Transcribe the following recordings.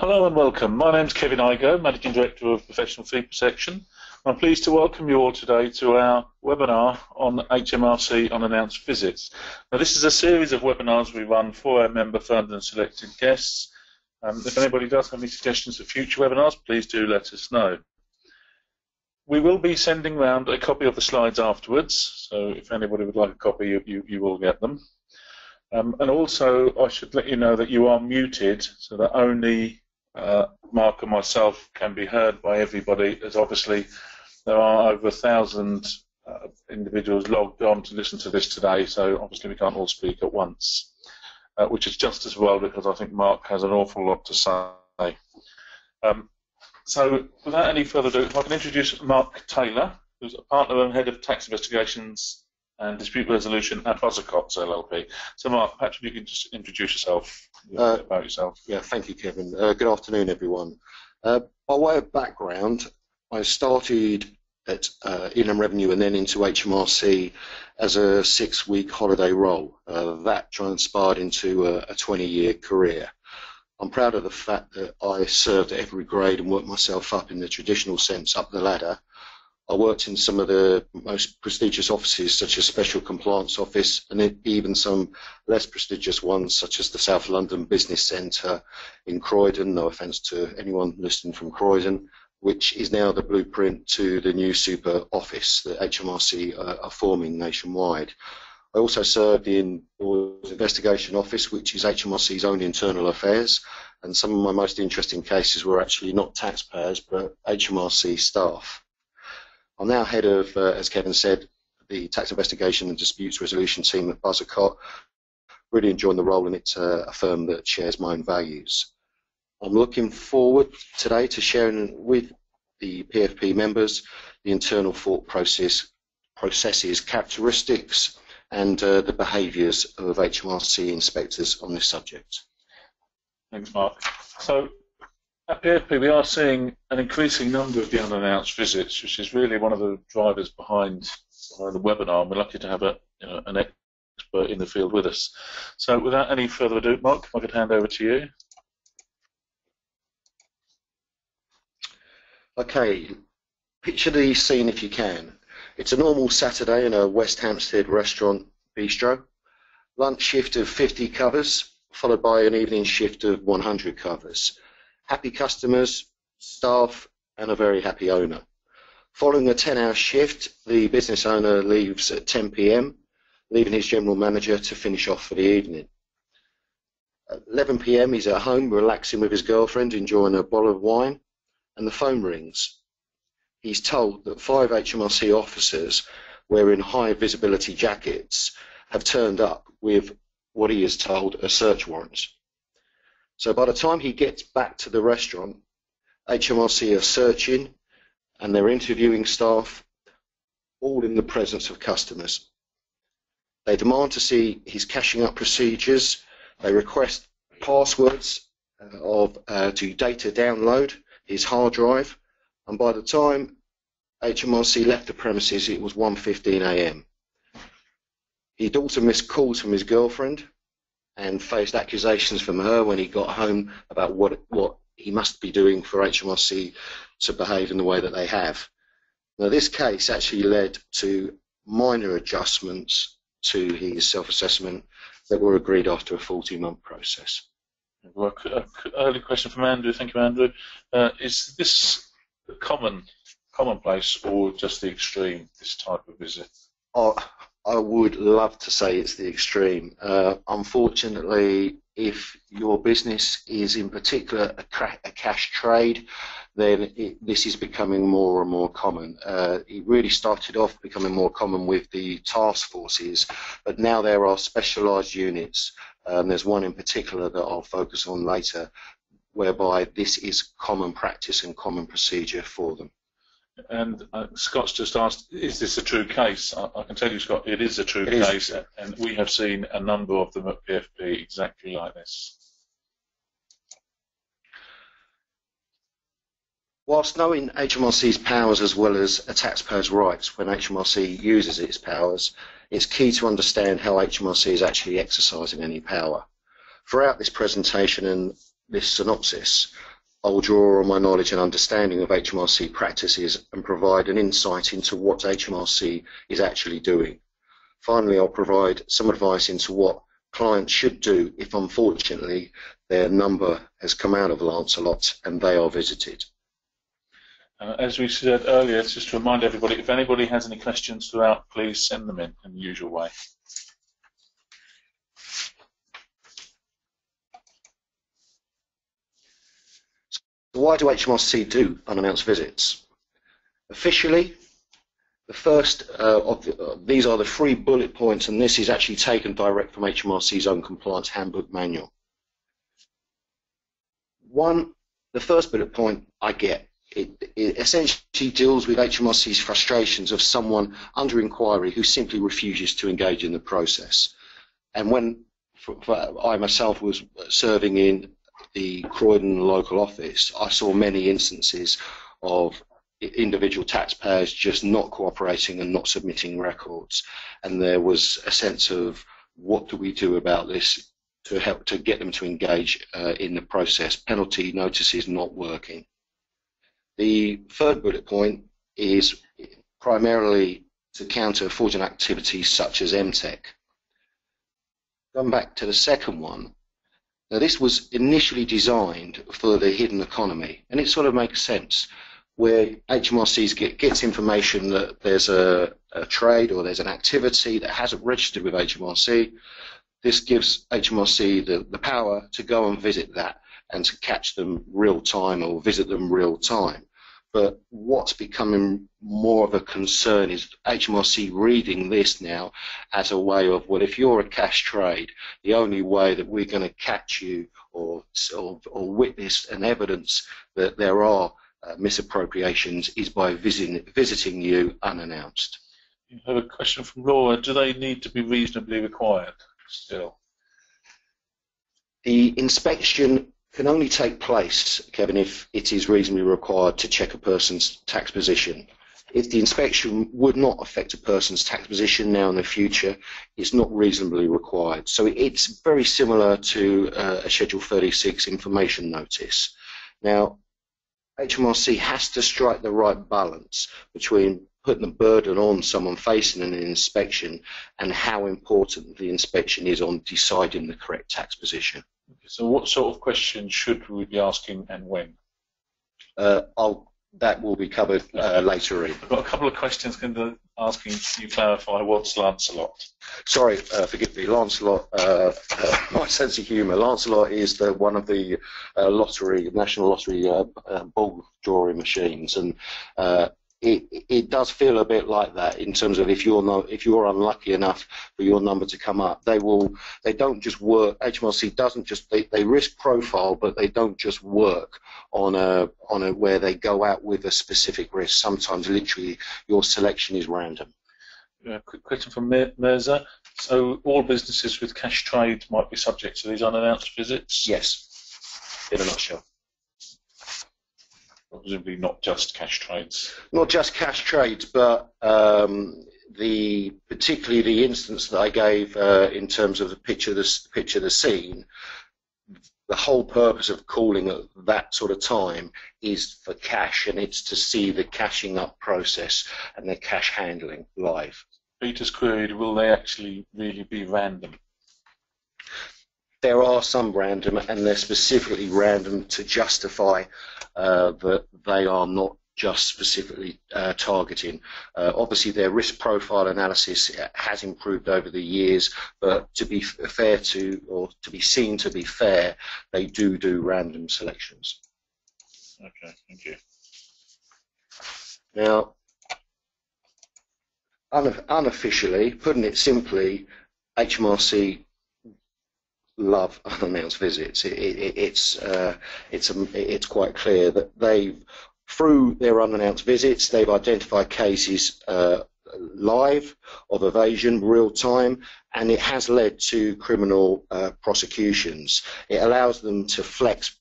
Hello and welcome. My name is Kevin Igo, Managing Director of Professional Fee Protection. I'm pleased to welcome you all today to our webinar on HMRC unannounced visits. Now this is a series of webinars we run for our member fund and selected guests. Um, if anybody does have any suggestions for future webinars, please do let us know. We will be sending round a copy of the slides afterwards, so if anybody would like a copy, you, you, you will get them. Um, and also, I should let you know that you are muted, so that only uh, Mark and myself can be heard by everybody, as obviously there are over a thousand uh, individuals logged on to listen to this today, so obviously we can't all speak at once, uh, which is just as well because I think Mark has an awful lot to say. Um, so without any further ado, if I can introduce Mark Taylor, who's a partner and head of tax investigations and dispute resolution at Buzzacotts LLP. So, Mark, perhaps you can just introduce yourself uh, about yourself. Yeah, thank you, Kevin. Uh, good afternoon, everyone. Uh, by way of background, I started at uh, Inland Revenue and then into HMRC as a six-week holiday role. Uh, that transpired into a 20-year career. I'm proud of the fact that I served at every grade and worked myself up in the traditional sense up the ladder I worked in some of the most prestigious offices, such as Special Compliance Office, and even some less prestigious ones, such as the South London Business Centre in Croydon. No offence to anyone listening from Croydon, which is now the blueprint to the new super office that HMRC are forming nationwide. I also served in the Investigation Office, which is HMRC's own internal affairs, and some of my most interesting cases were actually not taxpayers but HMRC staff. I'm now head of, uh, as Kevin said, the tax investigation and disputes resolution team at Buzzacott. Really enjoying the role, and it's uh, a firm that shares my own values. I'm looking forward today to sharing with the PFP members the internal thought process, processes, characteristics, and uh, the behaviours of HMRC inspectors on this subject. Thanks, Mark. So at PFP, we are seeing an increasing number of the unannounced visits, which is really one of the drivers behind, behind the webinar. And we're lucky to have a, you know, an expert in the field with us. So without any further ado, Mark, if I could hand over to you. Okay, picture the scene if you can. It's a normal Saturday in a West Hampstead restaurant bistro. Lunch shift of 50 covers, followed by an evening shift of 100 covers happy customers, staff, and a very happy owner. Following a 10-hour shift, the business owner leaves at 10 p.m., leaving his general manager to finish off for the evening. At 11 p.m., he's at home relaxing with his girlfriend, enjoying a bottle of wine, and the phone rings. He's told that five HMRC officers wearing high visibility jackets have turned up with what he is told are search warrants. So by the time he gets back to the restaurant, HMRC are searching and they're interviewing staff, all in the presence of customers. They demand to see his cashing up procedures. They request passwords uh, of uh, to data download his hard drive. And by the time HMRC left the premises, it was 1.15 a.m. He'd also missed calls from his girlfriend and faced accusations from her when he got home about what what he must be doing for HMRC to behave in the way that they have. Now, this case actually led to minor adjustments to his self-assessment that were agreed after a 40-month process. Well, early question from Andrew. Thank you, Andrew. Uh, is this common, commonplace, or just the extreme? This type of visit? Oh, I would love to say it's the extreme. Uh, unfortunately, if your business is in particular a, a cash trade, then it, this is becoming more and more common. Uh, it really started off becoming more common with the task forces, but now there are specialised units. Um, there's one in particular that I'll focus on later, whereby this is common practice and common procedure for them. And uh, Scott's just asked, is this a true case? I, I, can tell you, Scott, it is a true it case, is. and we have seen a number of them at PFP exactly like this. Whilst knowing HMRC's powers as well as a taxpayer's rights when HMRC uses its powers, it's key to understand how HMRC is actually exercising any power. Throughout this presentation and this synopsis, I'll draw on my knowledge and understanding of HMRC practices and provide an insight into what HMRC is actually doing. Finally, I'll provide some advice into what clients should do if unfortunately their number has come out of Lancelot and they are visited. Uh, as we said earlier, just to remind everybody, if anybody has any questions throughout, please send them in in the usual way. Why do HMRC do unannounced visits? Officially, the first uh, of the, uh, these are the three bullet points, and this is actually taken direct from HMRC's own compliance handbook manual. One, the first bullet point I get, it, it essentially deals with HMRC's frustrations of someone under inquiry who simply refuses to engage in the process. And when for, for I myself was serving in the Croydon local office, I saw many instances of individual taxpayers just not cooperating and not submitting records. And there was a sense of what do we do about this to help to get them to engage uh, in the process. Penalty notices not working. The third bullet point is primarily to counter fraudulent activities such as MTIC. Going back to the second one, now this was initially designed for the hidden economy, and it sort of makes sense where HMRCs get, gets information that there's a, a, trade or there's an activity that hasn't registered with HMRC. This gives HMRC the, the power to go and visit that and to catch them real time or visit them real time. But what's becoming more of a concern is HMRC reading this now as a way of, well, if you're a cash trade, the only way that we're going to catch you or, or, or witness an evidence that there are uh, misappropriations is by visiting, visiting you unannounced. You have a question from Laura. Do they need to be reasonably required still? The inspection can only take place, Kevin, if it is reasonably required to check a person's tax position. If the inspection would not affect a person's tax position now in the future, it's not reasonably required. So it's very similar to uh, a Schedule 36 information notice. Now, HMRC has to strike the right balance between putting the burden on someone facing an inspection and how important the inspection is on deciding the correct tax position. So what sort of questions should we be asking and when? Uh, that will be covered uh, later in. I've got a couple of questions asking you clarify what's Lancelot. Sorry, uh, forgive me, Lancelot, uh, uh, my sense of humour. Lancelot is the, one of the uh, lottery, national lottery ball drawing machines, and it, it does feel a bit like that in terms of if you're not, if you're unlucky enough for your number to come up, they will they don't just work. HMRC doesn't just they, they risk profile, but they don't just work on a on a where they go out with a specific risk. Sometimes literally your selection is random. Uh, quick question from Mirza. So all businesses with cash trade might be subject to these unannounced visits? Yes, in a nutshell presumably not just cash trades. Not just cash trades, but um, the particularly the instance that I gave uh, in terms of the picture, the picture, of the scene. The whole purpose of calling at that sort of time is for cash, and it's to see the cashing up process and the cash handling live. Peter's queried: Will they actually really be random? There are some random, and they're specifically random to justify uh, that they are not just specifically uh, targeting. Uh, obviously, their risk profile analysis has improved over the years, but to be fair to, or to be seen to be fair, they do do random selections. Okay, thank you. Now, unofficially, putting it simply, HMRC love unannounced visits. It, it, it's uh, it's um, it's quite clear that they, through their unannounced visits, they've identified cases uh, live of evasion, real time, and it has led to criminal uh, prosecutions. It allows them to flex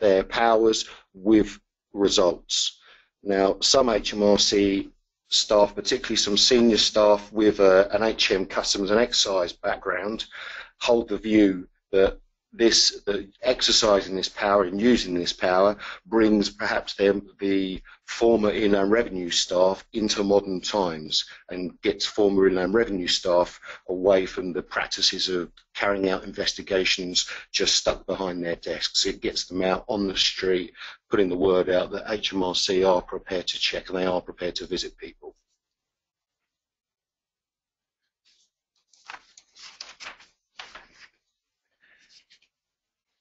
their powers with results. Now, some HMRC staff, particularly some senior staff with uh, an HM Customs and Excise background, hold the view that this uh, exercising this power and using this power brings perhaps them, the former inland revenue staff into modern times and gets former inland revenue staff away from the practices of carrying out investigations just stuck behind their desks. It gets them out on the street, putting the word out that HMRC are prepared to check and they are prepared to visit people.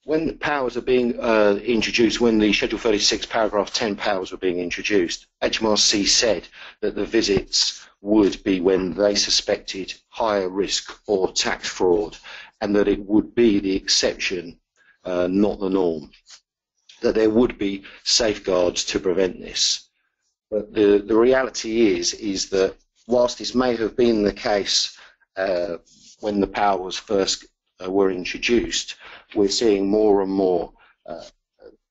When the powers are being uh, introduced, when the Schedule 36 paragraph 10 powers were being introduced, HMRC said that the visits would be when they suspected higher risk or tax fraud and that it would be the exception, uh, not the norm. That there would be safeguards to prevent this. But the, the reality is, is that whilst this may have been the case uh, when the power was first were introduced, we're seeing more and more, uh,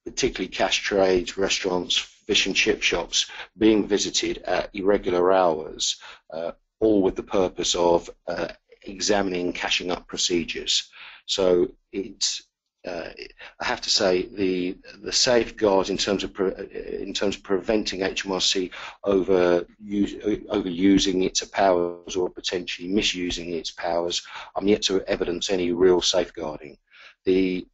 particularly cash trades, restaurants, fish and chip shops, being visited at irregular hours, uh, all with the purpose of uh, examining cashing up procedures. So it's uh, I have to say the the safeguards in terms of in terms of preventing HMRC over use, overusing its powers or potentially misusing its powers, I'm yet to evidence any real safeguarding. The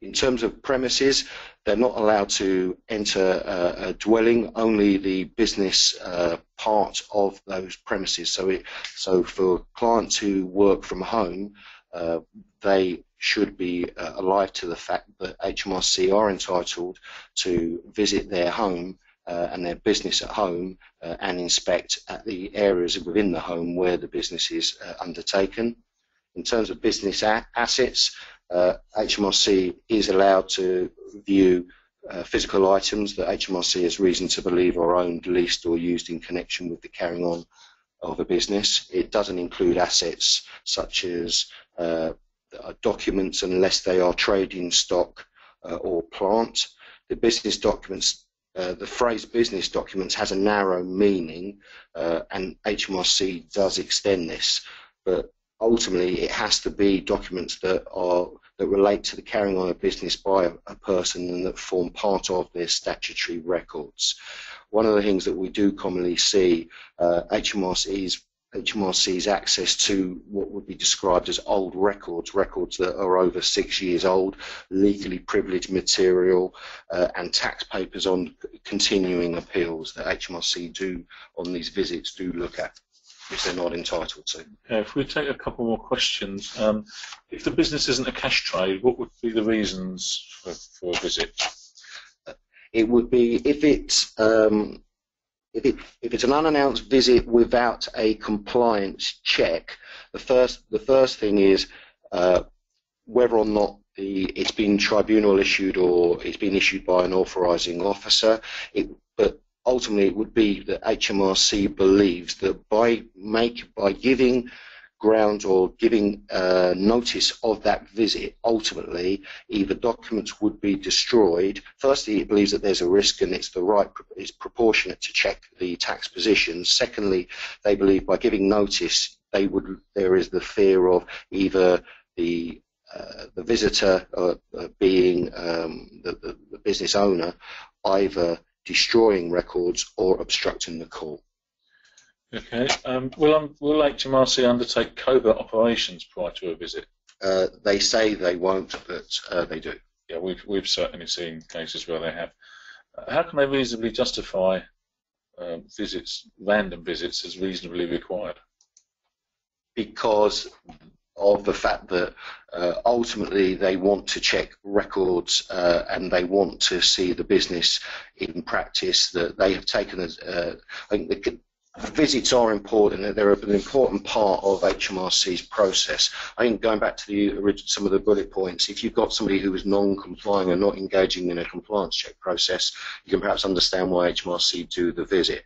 in terms of premises, they're not allowed to enter a, a dwelling, only the business uh, part of those premises. So, it, so for clients who work from home, uh, they should be uh, alive to the fact that HMRC are entitled to visit their home uh, and their business at home uh, and inspect at the areas within the home where the business is uh, undertaken. In terms of business assets, HMRC is allowed to view uh, physical items that HMRC has reason to believe are owned, leased or used in connection with the carrying on of a business. It doesn't include assets such as documents unless they are trading stock uh, or plant. The business documents, uh, the phrase business documents has a narrow meaning uh, and HMRC does extend this, but ultimately it has to be documents that are that relate to the carrying on of business by a, a person and that form part of their statutory records. One of the things that we do commonly see uh, HMRC's HMRC's access to what would be described as old records, records that are over six years old, legally privileged material, uh, and tax papers on continuing appeals that HMRC do on these visits do look at, which they're not entitled to. Okay, if we take a couple more questions, um, if the business isn't a cash trade, what would be the reasons for, for a visit? It would be if it's um, if, it, if it's an unannounced visit without a compliance check, the first the first thing is uh, whether or not the, it's been tribunal issued or it's been issued by an authorising officer. It, but ultimately, it would be that HMRC believes that by make by giving grounds or giving uh, notice of that visit, ultimately, either documents would be destroyed. Firstly, it believes that there's a risk and it's the right, it's proportionate to check the tax position. Secondly, they believe by giving notice, they would, there is the fear of either the uh, the visitor uh, uh being um, the, the, the business owner either destroying records or obstructing the call. Okay. Um, will, um, will HMRC undertake covert operations prior to a visit? Uh, they say they won't, but uh, they do. Yeah, we've, we've certainly seen cases where they have. Uh, how can they reasonably justify um, visits, random visits, as reasonably required? Because of the fact that uh, ultimately they want to check records uh, and they want to see the business in practice that they have taken as uh, I think the, visits are important. They're an important part of HMRC's process. I think going back to the some of the bullet points, if you've got somebody who is non-complying and not engaging in a compliance check process, you can perhaps understand why HMRC do the visit.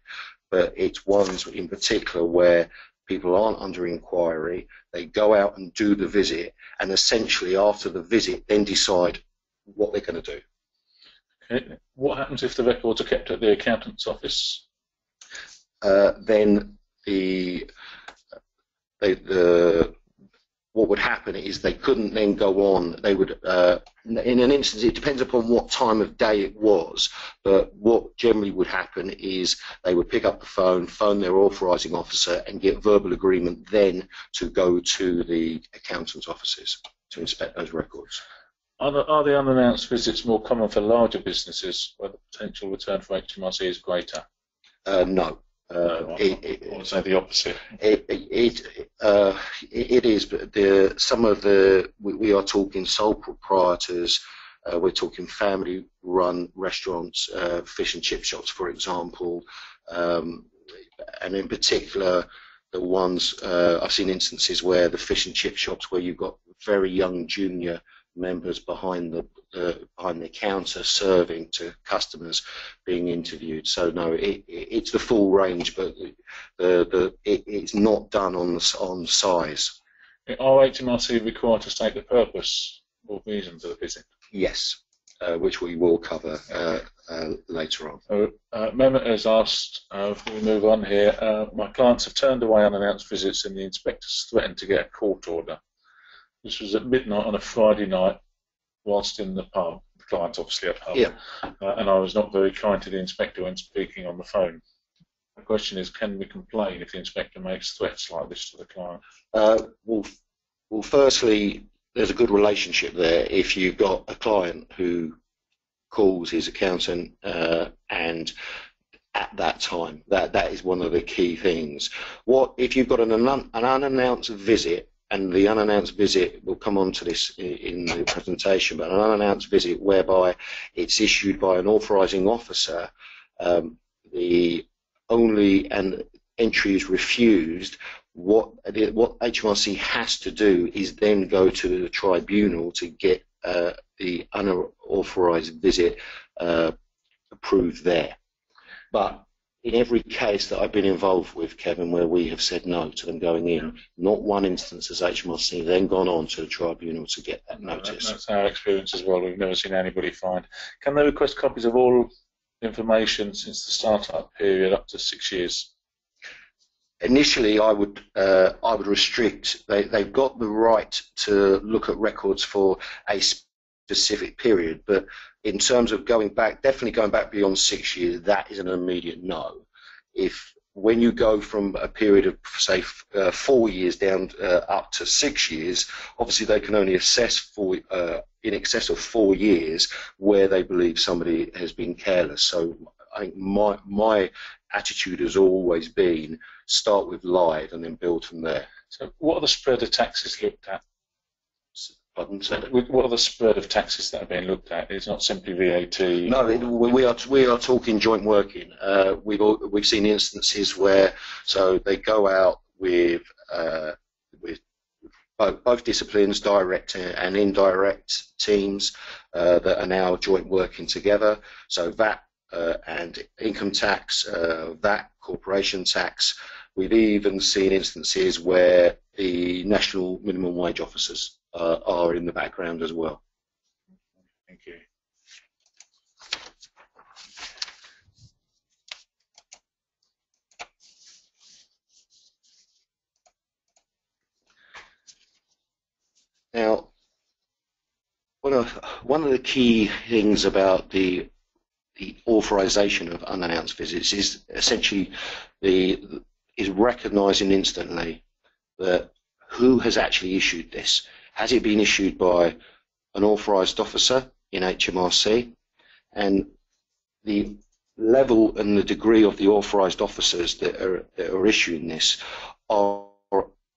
But it's ones in particular where people aren't under inquiry, they go out and do the visit, and essentially after the visit then decide what they're going to do. What happens if the records are kept at the accountant's office? Uh, then the, the, the what would happen is they couldn't then go on. They would, uh, in an instance, it depends upon what time of day it was, but what generally would happen is they would pick up the phone, phone their authorising officer, and get verbal agreement then to go to the accountant's offices to inspect those records. Are the, are the unannounced visits more common for larger businesses where the potential return for HMRC is greater? Uh, no. Uh, I- it, I it, say the opposite. It it uh, it is, but the some of the we, we are talking sole proprietors. Uh, we're talking family-run restaurants, uh, fish and chip shops, for example, um, and in particular, the ones uh, I've seen instances where the fish and chip shops where you've got very young junior members behind the uh, behind the counter serving to customers being interviewed. So no, it, it, it's the full range, but the, the it, it's not done on the, on size. Are HMRC required to state the purpose or reason for the visit? Yes, uh, which we will cover uh, uh, later on. Uh, uh, Mehmet has asked, uh, before we move on here, uh, my clients have turned away unannounced visits and the inspectors threatened to get a court order. This was at midnight on a Friday night whilst in the pub, the client obviously at home, Yeah. uh, and I was not very kind to the inspector when speaking on the phone. The question is, can we complain if the inspector makes threats like this to the client? Uh, well, well, firstly, there's a good relationship there. If you've got a client who calls his accountant uh, and at that time, that that is one of the key things. What if you've got an, an unannounced visit, and the unannounced visit we'll come on to this in, the presentation, but an unannounced visit whereby it's issued by an authorising officer, um, the only and entry is refused what what HMRC has to do is then go to the tribunal to get uh, the unauthorised visit uh, approved there. But in every case that I've been involved with, Kevin, where we have said no to them going in, not one instance has HMRC then gone on to the tribunal to get that No, notice. That's our experience as well. We've never seen anybody fined. Can they request copies of all information since the start-up period up to six years? initially I would uh, I would restrict. They they've got the right to look at records for a specific period, but in terms of going back, definitely going back beyond six years, that is an immediate no. If when you go from a period of say uh, four years down uh, up to six years, obviously they can only assess for uh, in excess of four years where they believe somebody has been careless. So I think my my attitude has always been start with live and then build from there. So what are the spread of taxes looked at? Pardon, that. What are the spread of taxes that are being looked at? It's not simply VAT. No, we are we are talking joint working. Uh, we've all, we've seen instances where so they go out with uh, with both, both disciplines, direct and indirect teams uh, that are now joint working together. So VAT uh, and income tax, uh, VAT corporation tax. We've even seen instances where the national minimum wage officers uh, are in the background as well. Thank you. Now, one of one of the key things about the the authorization of unannounced visits is essentially the is recognizing instantly that who has actually issued this. Has it been issued by an authorized officer in HMRC? And the level and the degree of the authorized officers that are, that are issuing this are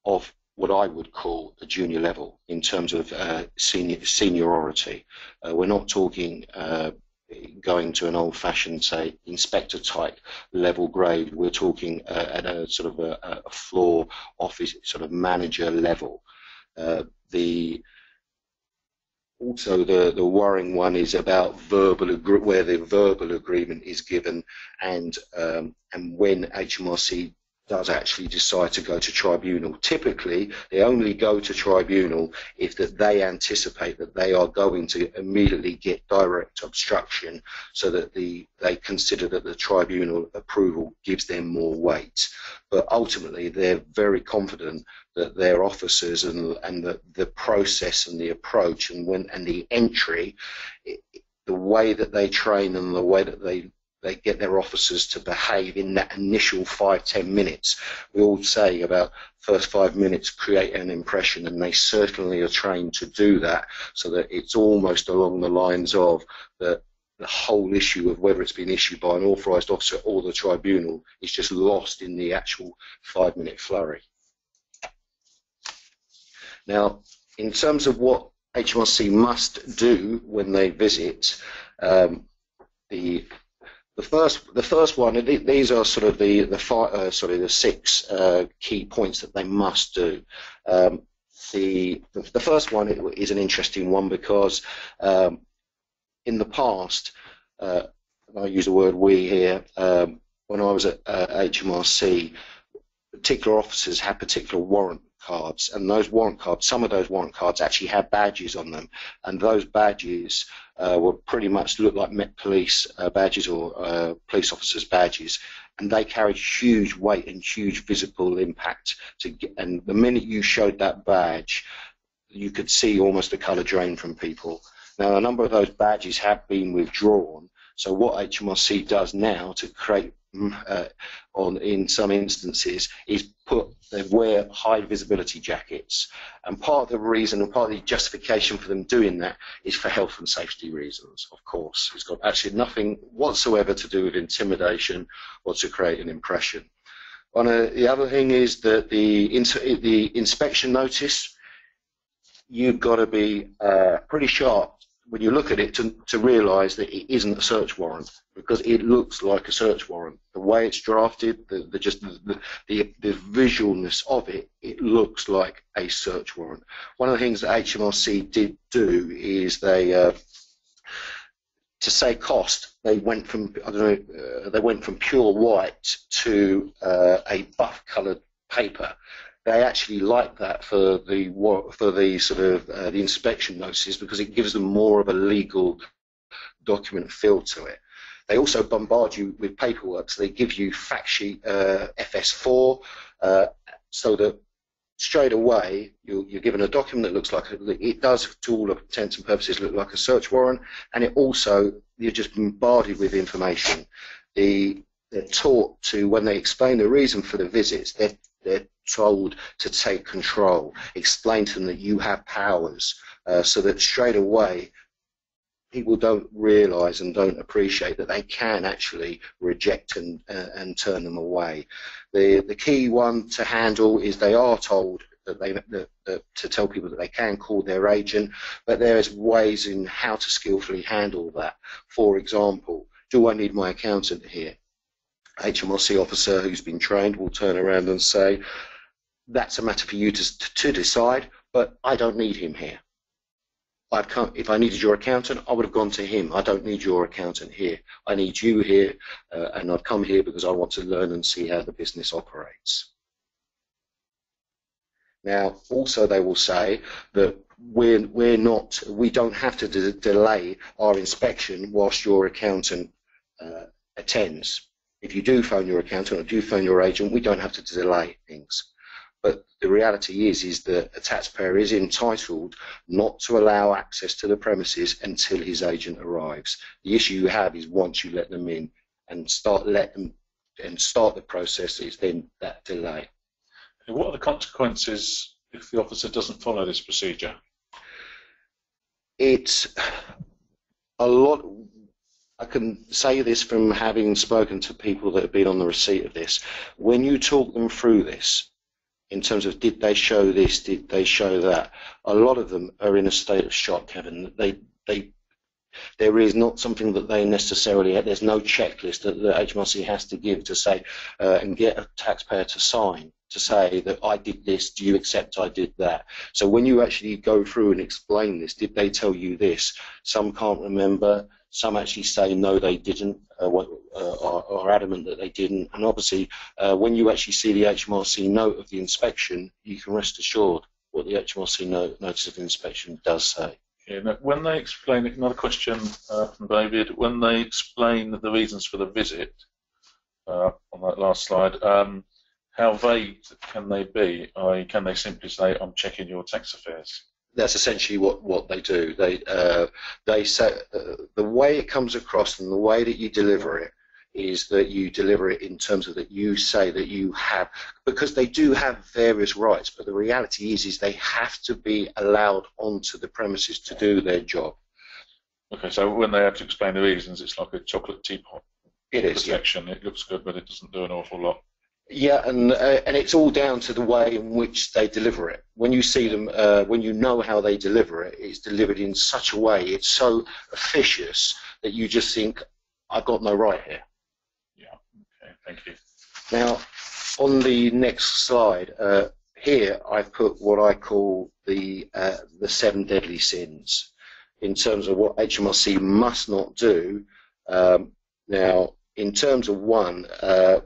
of what I would call a junior level in terms of uh, senior, seniority. Uh, we're not talking uh, going to an old-fashioned, say, inspector type level grade. We're talking uh, at a sort of a, a floor office sort of manager level. Uh, the also the, the worrying one is about verbal where the verbal agreement is given and um, and when HMRC does actually decide to go to tribunal. Typically, they only go to tribunal if that they anticipate that they are going to immediately get direct obstruction so that the, they consider that the tribunal approval gives them more weight. But ultimately, they're very confident that their officers and, and the, the process and the approach and, when, and the entry, the way that they train and the way that they they get their officers to behave in that initial five, ten minutes. We all say about first five minutes create an impression, and they certainly are trained to do that so that it's almost along the lines of the, the whole issue of whether it's been issued by an authorised officer or the tribunal is just lost in the actual five minute flurry. Now, in terms of what HMRC must do when they visit, um, the the first, the first one, these are sort of the the five, uh, sorry, the six uh, key points that they must do. Um, the, the first one is an interesting one because um, in the past, uh, I use the word we here. Um, when I was at uh, HMRC, particular officers had particular warrant cards, and those warrant cards, some of those warrant cards actually had badges on them, and those badges uh, were pretty much looked like Met Police uh, badges or uh, police officers' badges, and they carried huge weight and huge visible impact. To get, and the minute you showed that badge, you could see almost a colour drain from people. Now, a number of those badges have been withdrawn. So what HMRC does now to create uh, on in some instances is put they wear high visibility jackets. And part of the reason and part of the justification for them doing that is for health and safety reasons of course. It's got actually nothing whatsoever to do with intimidation or to create an impression. On a, the other thing is that the the inspection notice you've got to be uh, pretty sharp when you look at it to, to realise that it isn't a search warrant because it looks like a search warrant. The way it's drafted, the, the just the, the, the visualness of it, it looks like a search warrant. One of the things that HMRC did do is they uh, to say cost, they went from I don't know, uh, they went from pure white to uh, a buff coloured paper they actually like that for the for the sort of uh, the inspection notices because it gives them more of a legal document feel to it. They also bombard you with paperwork, so they give you fact sheet uh, FS4, uh, so that straight away you're, you're, given a document that looks like a, it does, to all intents and purposes, look like a search warrant, and it also you're just bombarded with information. The, they're taught to when they explain the reason for the visits, they're they're told to take control, explain to them that you have powers, uh, so that straight away people don't realize and don't appreciate that they can actually reject and, uh, and turn them away. The, the key one to handle is they are told that they that, that, to tell people that they can call their agent, but there's ways in how to skillfully handle that. For example, do I need my accountant here? HMRC officer who's been trained will turn around and say, that's a matter for you to, to decide, but I don't need him here. Come, if I needed your accountant, I would have gone to him. I don't need your accountant here. I need you here, uh, and I've come here because I want to learn and see how the business operates. Now, also they will say that we're, we're not, we don't have to de delay our inspection whilst your accountant uh, attends if you do phone your accountant or do phone your agent, we don't have to delay things. But the reality is, is that a taxpayer is entitled not to allow access to the premises until his agent arrives. The issue you have is once you let them in and start let them and start the process is then that delay. And what are the consequences if the officer doesn't follow this procedure? It's a lot I can say this from having spoken to people that have been on the receipt of this. When you talk them through this, in terms of did they show this, did they show that, a lot of them are in a state of shock, Kevin. They, they, there is not something that they necessarily, there's no checklist that the HMRC has to give to say uh, and get a taxpayer to sign to say that I did this, do you accept I did that? So when you actually go through and explain this, did they tell you this? Some can't remember, Some actually say no, they didn't, uh, uh, are, are, adamant that they didn't. And obviously, uh, when you actually see the HMRC note of the inspection, you can rest assured what the HMRC note, notice of inspection does say. Yeah, when they explain, another question uh, from David, when they explain the reasons for the visit on that last slide, um, how vague can they be? I, can they simply say, I'm checking your tax affairs? That's essentially what, what they do. They uh, they say uh, the way it comes across and the way that you deliver it is that you deliver it in terms of that you say that you have because they do have various rights, but the reality is is they have to be allowed onto the premises to do their job. Okay, so when they have to explain the reasons, it's like a chocolate teapot. It is. Protection. Yeah. It looks good, but it doesn't do an awful lot. Yeah, and uh, and it's all down to the way in which they deliver it. When you see them, uh, when you know how they deliver it, it's delivered in such a way, it's so officious that you just think, I've got no right here. Yeah. Okay. Thank you. Now, on the next slide, uh, here I've put what I call the uh, the seven deadly sins in terms of what HMRC must not do. Um, now, in terms of one uh,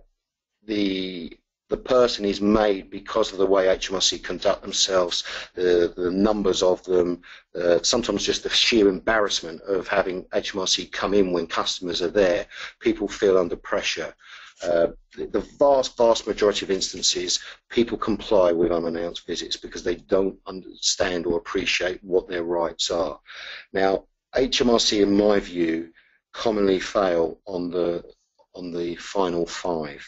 the the person is made because of the way HMRC conduct themselves, the, the numbers of them, uh, sometimes just the sheer embarrassment of having HMRC come in when customers are there. People feel under pressure. Uh, the, the, vast, vast majority of instances, people comply with unannounced visits because they don't understand or appreciate what their rights are. Now, HMRC, in my view, commonly fail on the on the final five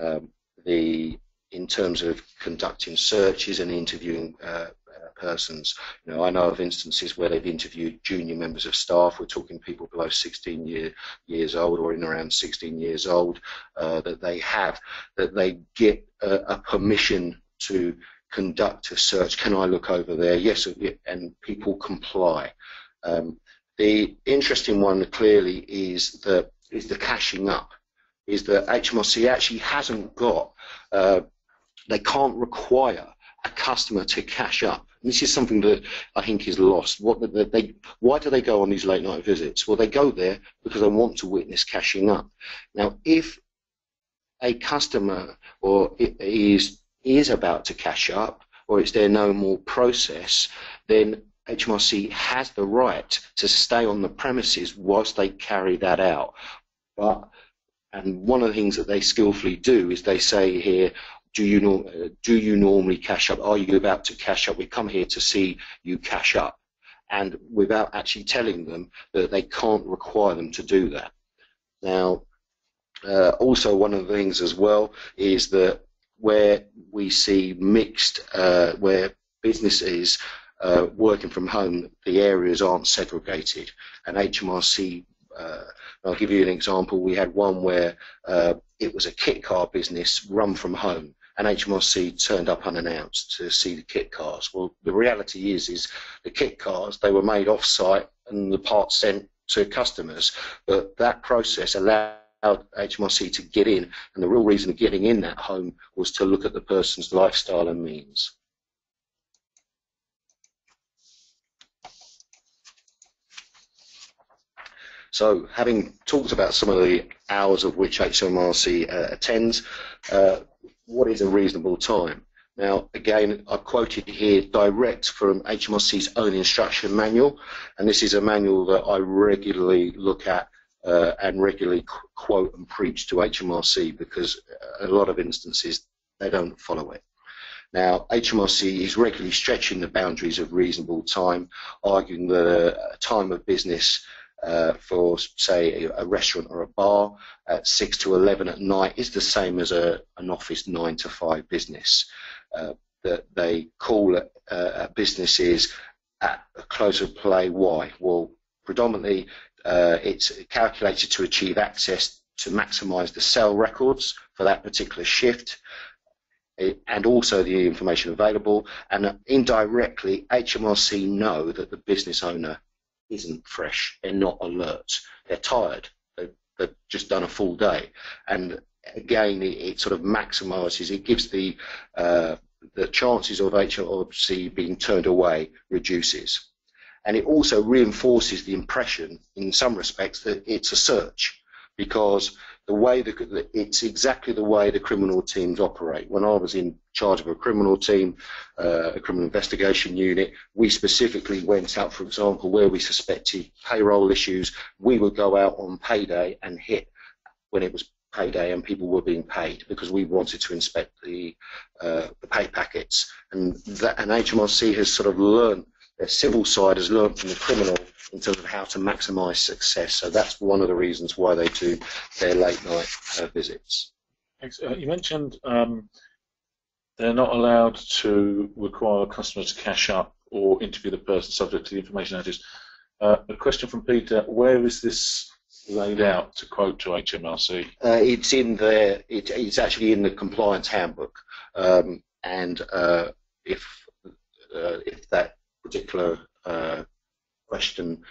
um, the in terms of conducting searches and interviewing uh, uh, persons. You know, I know of instances where they've interviewed junior members of staff. We're talking people below 16 year, years old or in around 16 years old uh, that they have that they get a, a permission to conduct a search. Can I look over there? Yes, and people comply. Um, the interesting one clearly is the is the cashing up is that HMRC actually hasn't got, uh, they can't require a customer to cash up. And this is something that I think is lost. What they, why do they go on these late night visits? Well, they go there because they want to witness cashing up. Now, if a customer or is is about to cash up, or it's their no more process, then HMRC has the right to stay on the premises whilst they carry that out. But and one of the things that they skillfully do is they say here, do you, do you normally cash up? Are you about to cash up? We come here to see you cash up. And without actually telling them that they can't require them to do that. Now, uh, also one of the things as well is that where we see mixed, uh, where businesses uh, working from home, the areas aren't segregated, and HMRC uh, I'll give you an example. We had one where uh, it was a kit car business run from home, and HMRC turned up unannounced to see the kit cars. Well, the reality is, is the kit cars they were made off-site and the parts sent to customers, but that process allowed HMRC to get in, and the real reason of getting in that home was to look at the person's lifestyle and means. So having talked about some of the hours of which HMRC uh, attends, uh, what is a reasonable time? Now, again, I've quoted here direct from HMRC's own instruction manual, and this is a manual that I regularly look at uh, and regularly qu quote and preach to HMRC because a lot of instances they don't follow it. Now, HMRC is regularly stretching the boundaries of reasonable time, arguing that a time of business uh, for, say, a, restaurant or a bar at 6 to 11 at night is the same as a, an office 9 to 5 business. Uh, that they call it, uh, businesses at a close of play. Why? Well, predominantly uh, it's calculated to achieve access to maximise the sale records for that particular shift and also the information available and indirectly HMRC know that the business owner isn't fresh. They're not alert. They're tired. They've, they've just done a full day. And again, it, it sort of maximises, it gives the, uh, the chances of HMRC being turned away reduces. and it also reinforces the impression, in some respects, that it's a search because the way the, it's exactly the way the criminal teams operate. When I was in charge of a criminal team, uh, a criminal investigation unit, we specifically went out, for example, where we suspected payroll issues, we would go out on payday and hit when it was payday and people were being paid because we wanted to inspect the uh, the pay packets and that and HMRC has sort of learned their civil side has learned from the criminal in terms of how to maximise success. So that's one of the reasons why they do their late night uh, visits. Uh, you mentioned um, they're not allowed to require customers to cash up or interview the person subject to the information notice. Uh, a question from Peter: Where is this laid out to quote to HMRC? Uh, it's in the it, it's actually in the compliance handbook, um, and uh, if uh, if that particular uh, question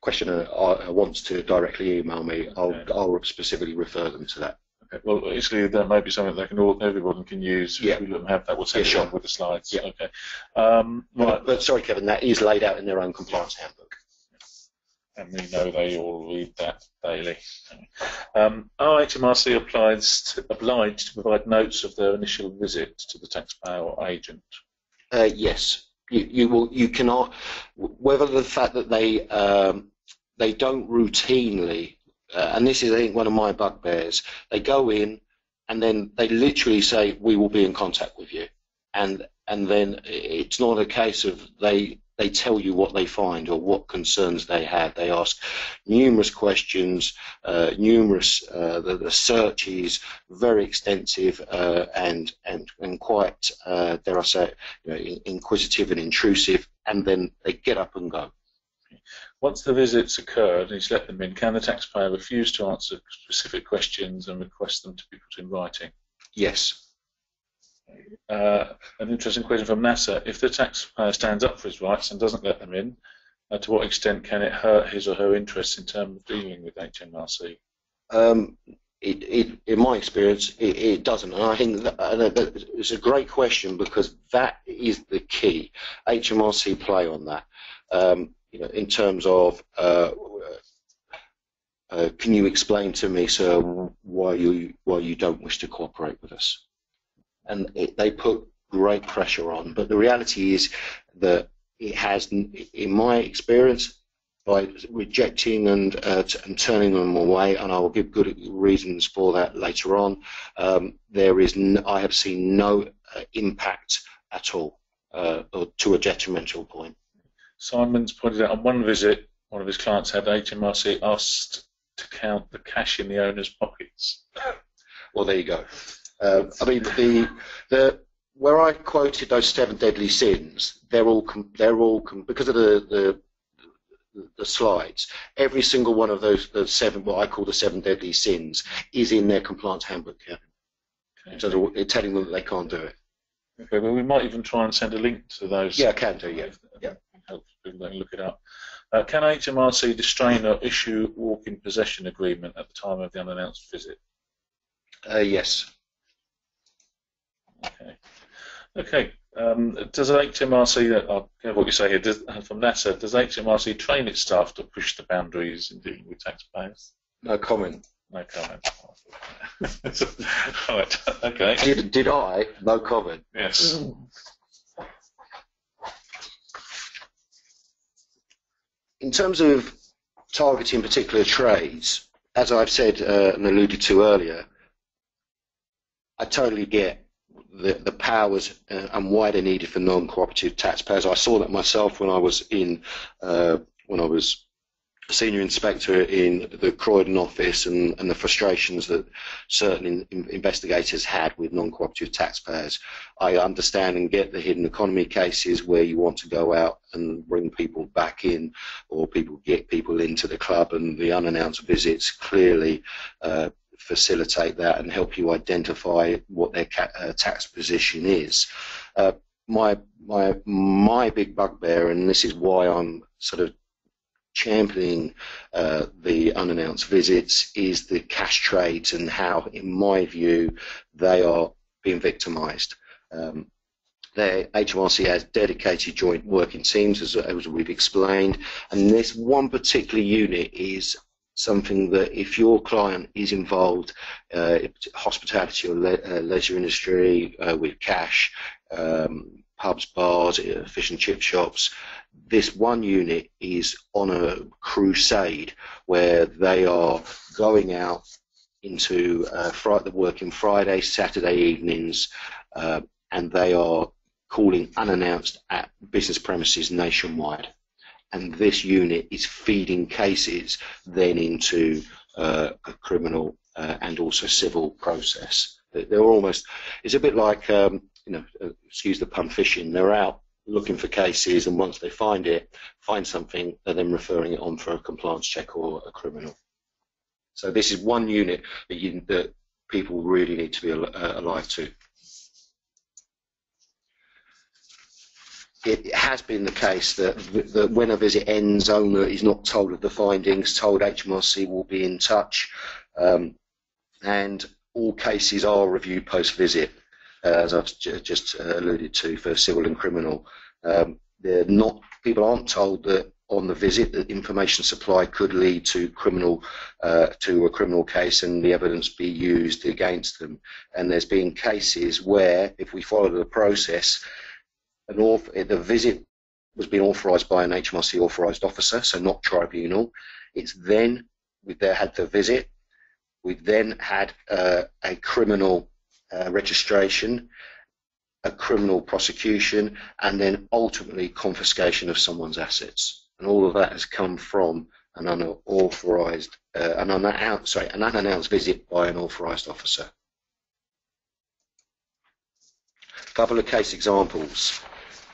questioner uh, wants to directly email me, I'll okay. I'll specifically refer them to that. Okay. Well, basically, that may be something that can all, everyone can use. Yeah. If we don't have that, we'll send yeah, sure. with the slides. Yeah. Okay. Um, right. But, but, sorry, Kevin, that is laid out in their own compliance handbook and we know they all read that daily. Um, are HMRC obliged to, obliged to provide notes of their initial visit to the taxpayer or agent? Uh, yes. You, will. You cannot. Whether the fact that they um, they don't routinely, uh, and this is I think one of my bugbears. They go in and then they literally say we will be in contact with you, and and then it's not a case of they they tell you what they find or what concerns they have. They ask numerous questions, uh, numerous. Uh, the, the, search is very extensive uh, and and and quite, uh, dare I say, you know, inquisitive and intrusive. And then they get up and go. Once the visits occurred and he's let them in, can the taxpayer refuse to answer specific questions and request them to be put in writing? Yes uh, an interesting question from NASA. If the taxpayer stands up for his rights and doesn't let them in, uh, to what extent can it hurt his or her interests in terms of dealing with HMRC? Um, it, it, in my experience, it, it doesn't. And I think that, uh, that it's a great question because that is the key. HMRC play on that. Um, you know, in terms of uh, uh, can you explain to me, sir, why you why you don't wish to cooperate with us? And it, they put great pressure on. But the reality is that it has, in my experience, by rejecting and uh, and turning them away, and I will give good reasons for that later on. Um, there is, no, I have seen no uh, impact at all, uh, or to a detrimental point. Simon's pointed out on one visit, one of his clients had HMRC asked to count the cash in the owner's pockets. Well, there you go. Uh, I mean, the the where I quoted those seven deadly sins, they're all they're all because of the, the the slides. Every single one of those the seven, what I call the seven deadly sins, is in their compliance handbook. Yeah. Okay. So they're telling them that they can't do it. Okay, well, we might even try and send a link to those. Yeah, I can do. Yeah, yeah. Help people look it up. Uh, can HMRC distrain or issue walking possession agreement at the time of the unannounced visit? Uh, yes. Okay. Okay. Um, does HMRC, I'll get what you say here, does, from NASA, does HMRC train its staff to push the boundaries in dealing with taxpayers? No comment. No comment. right. Okay. Did, did I? No comment. Yes. In terms of targeting particular trades, as I've said uh, and alluded to earlier, I totally get the, the powers uh, and why they're needed for non-cooperative taxpayers. I saw that myself when I was in uh, when I was senior inspector in the Croydon office and, and the frustrations that certain in, in investigators had with non-cooperative taxpayers. I understand and get the hidden economy cases where you want to go out and bring people back in or people get people into the club and the unannounced visits clearly uh, facilitate that and help you identify what their uh, tax position is. Uh, my my my big bugbear, and this is why I'm sort of championing uh, the unannounced visits, is the cash trades and how, in my view, they are being victimised. Um, There, HMRC has dedicated joint working teams, as, as we've explained, and this one particular unit is something that if your client is involved, uh, hospitality or le uh, leisure industry uh, with cash, um, pubs, bars, uh, fish and chip shops, this one unit is on a crusade where they are going out into uh, Friday, working Friday, Saturday evenings, uh, and they are calling unannounced at business premises nationwide. And this unit is feeding cases then into uh, a criminal uh, and also civil process. They're almost, it's a bit like, um, you know, uh, excuse the pun fishing, they're out looking for cases and once they find it, find something, they're then referring it on for a compliance check or a criminal. So this is one unit that, you, that people really need to be alive to. It has been the case that, that when a visit ends, owner is not told of the findings, told HMRC will be in touch, um, and all cases are reviewed post-visit, uh, as I've just alluded to for civil and criminal. Um, they're not people aren't told that on the visit that information supply could lead to criminal uh, to a criminal case and the evidence be used against them. And there's been cases where, if we follow the process, an auth the visit was being authorised by an HMRC authorised officer, so not tribunal. It's then we there had the visit. We then had uh, a criminal uh, registration, a criminal prosecution, and then ultimately confiscation of someone's assets. And all of that has come from an unauthorised, uh, an, unannounced, sorry, an unannounced visit by an authorised officer. A couple of case examples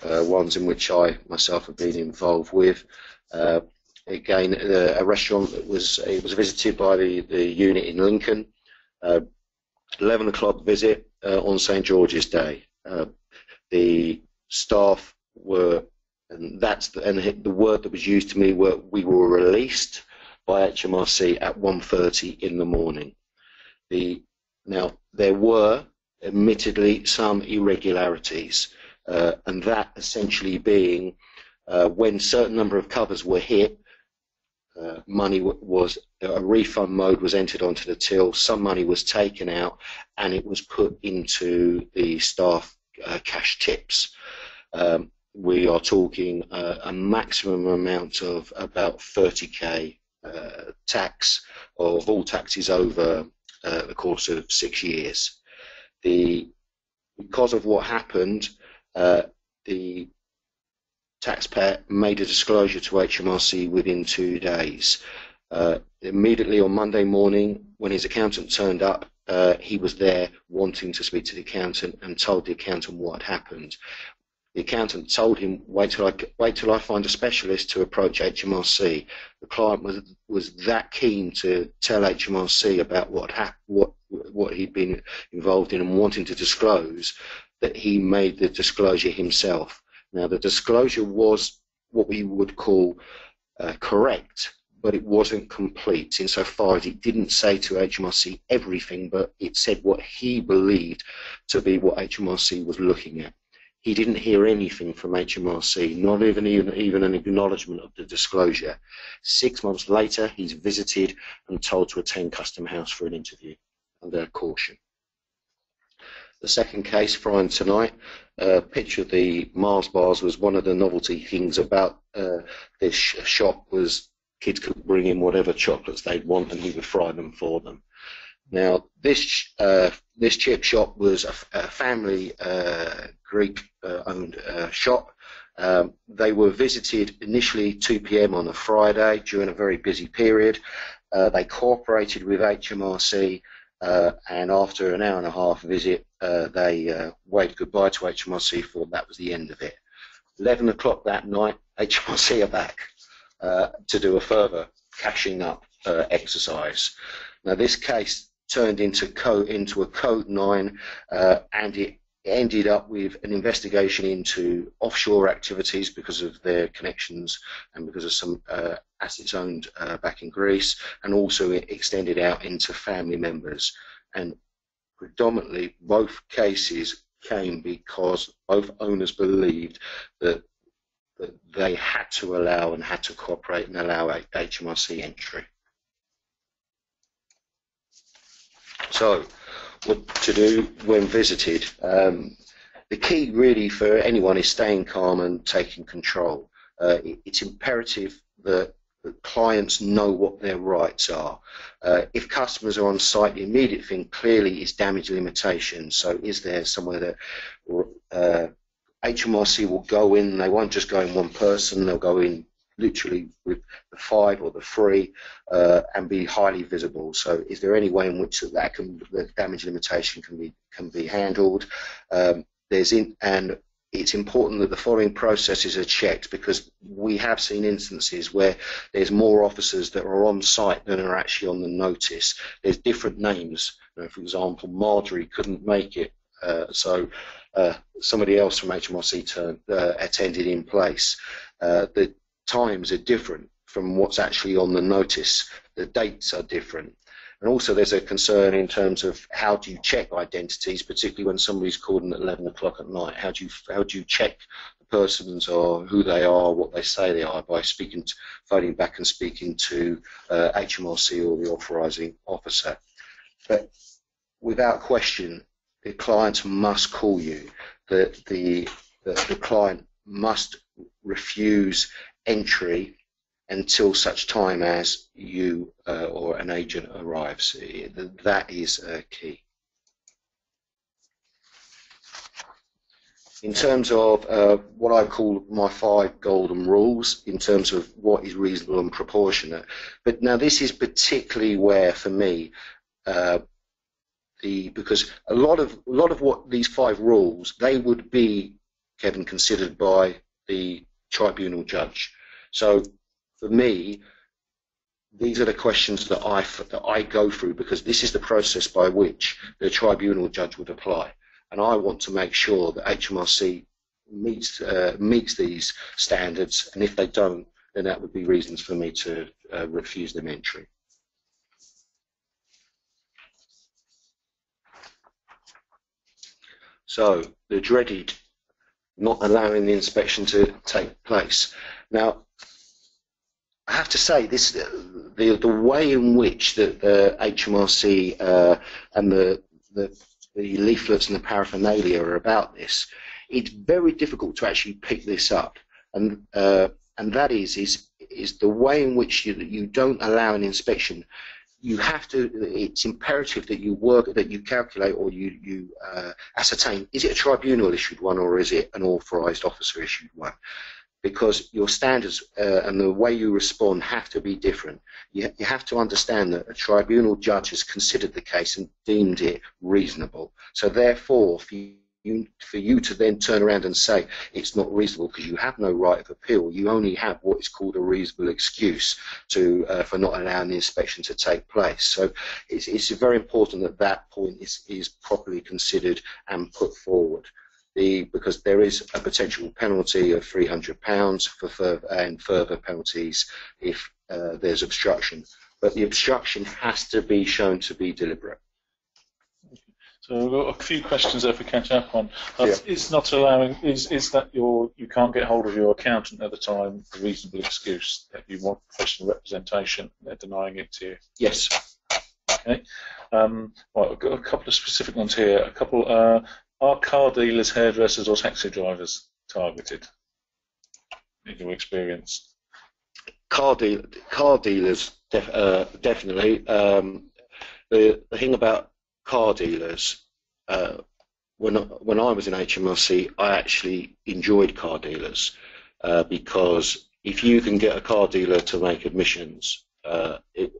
ones in which I myself have been involved with. Uh, again, uh, a restaurant that was it was visited by the, the unit in Lincoln. 11 o'clock visit on St George's Day. the staff were and that's the, and the word that was used to me were we were released by HMRC at 1:30 in the morning. The now there were admittedly some irregularities uh, and that essentially being uh, when certain number of covers were hit, uh, money was a refund mode was entered onto the till. Some money was taken out, and it was put into the staff uh, cash tips. Um, we are talking uh, a maximum amount of about 30k uh, tax of all taxes over the course of six years. The because of what happened, uh, the taxpayer made a disclosure to HMRC within two days. Uh, immediately on Monday morning, when his accountant turned up, uh, he was there wanting to speak to the accountant and told the accountant what had happened. The accountant told him, "Wait till I wait till I find a specialist to approach HMRC." The client was was that keen to tell HMRC about what what what he'd been involved in and wanting to disclose that he made the disclosure himself. Now, the disclosure was what we would call uh, correct, but it wasn't complete insofar as it didn't say to HMRC everything, but it said what he believed to be what HMRC was looking at. He didn't hear anything from HMRC, not even, even, even an acknowledgement of the disclosure. Six months later, he's visited and told to attend Custom House for an interview under caution. The second case, Friday tonight, uh, picture of the Mars bars was one of the novelty things about uh, this shop was kids could bring in whatever chocolates they'd want and he would fry them for them. Now this uh, this chip shop was a, family uh, Greek-owned uh, uh, shop. Um, they were visited initially 2 p.m. on a Friday during a very busy period. they cooperated with HMRC uh, and after an hour and a half visit, uh, they uh, waved goodbye to HMRC for that was the end of it. 11 o'clock that night, HMRC are back uh, to do a further cashing up uh, exercise. Now this case turned into, into a Code 9 uh, and it ended up with an investigation into offshore activities because of their connections and because of some uh, assets owned uh, back in Greece, and also it extended out into family members. And predominantly, both cases came because both owners believed that that they had to allow and had to cooperate and allow HMRC entry. So, what to do when visited? Um, the key really for anyone is staying calm and taking control. Uh, it, it's imperative that that clients know what their rights are. Uh, if customers are on site, the immediate thing clearly is damage limitation. So is there somewhere that uh, HMRC will go in, they won't just go in one person, they'll go in literally with the five or the three uh, and be highly visible. So is there any way in which that can, the damage limitation can be can be handled? Um, there's in, and it's important that the following processes are checked because we have seen instances where there's more officers that are on site than are actually on the notice. There's different names. You know, for example, Marjorie couldn't make it, uh, so uh, somebody else from HMRC turned, uh, attended in place. Uh, the times are different from what's actually on the notice. The dates are different. And also there's a concern in terms of how do you check identities, particularly when somebody's calling at 11 o'clock at night. How do you how do you check the persons or who they are, what they say they are, by speaking, to, phoning back and speaking to uh, HMRC or the authorising officer. But without question, the client must call you. The the the, the client must refuse entry until such time as you uh, or an agent arrives. That is uh, key. In terms of uh, what I call my five golden rules, in terms of what is reasonable and proportionate, but now this is particularly where, for me, uh, the because a lot of a lot of what these five rules they would be, Kevin, considered by the tribunal judge. So for me, these are the questions that I, that I go through because this is the process by which the tribunal judge would apply. And I want to make sure that HMRC meets, uh, meets these standards, and if they don't, then that would be reasons for me to uh, refuse them entry. So, the dreaded not allowing the inspection to take place. Now, I have to say this the the way in which the, the HMRC uh, and the, the, the leaflets and the paraphernalia are about this, it's very difficult to actually pick this up, and uh, and that is is is the way in which you you don't allow an inspection. You have to. It's imperative that you work, that you calculate, or you you uh, ascertain: is it a tribunal issued one, or is it an authorised officer issued one? Because your standards uh, and the way you respond have to be different. You, you, have to understand that a tribunal judge has considered the case and deemed it reasonable. So therefore, for you, for you to then turn around and say it's not reasonable because you have no right of appeal, you only have what is called a reasonable excuse to uh, for not allowing the inspection to take place. So it's, it's very important that that point is, is properly considered and put forward the because there is a potential penalty of £300 for further, and further penalties if uh, there's obstruction. But the obstruction has to be shown to be deliberate. So we've got a few questions there for catch up on. Uh, yeah. Is not allowing is is that your you can't get hold of your accountant at the time a reasonable excuse that you want professional representation? They're denying it to you. Yes. Okay. Um, well, I've got a couple of specific ones here. A couple. Uh, are car dealers, hairdressers, or taxi drivers targeted in your experience? Car, deal, car dealers, def, uh, definitely. Um, the, the thing about car dealers, uh, when, when I was in HMRC, I actually enjoyed car dealers uh, because if you can get a car dealer to make admissions, uh, it,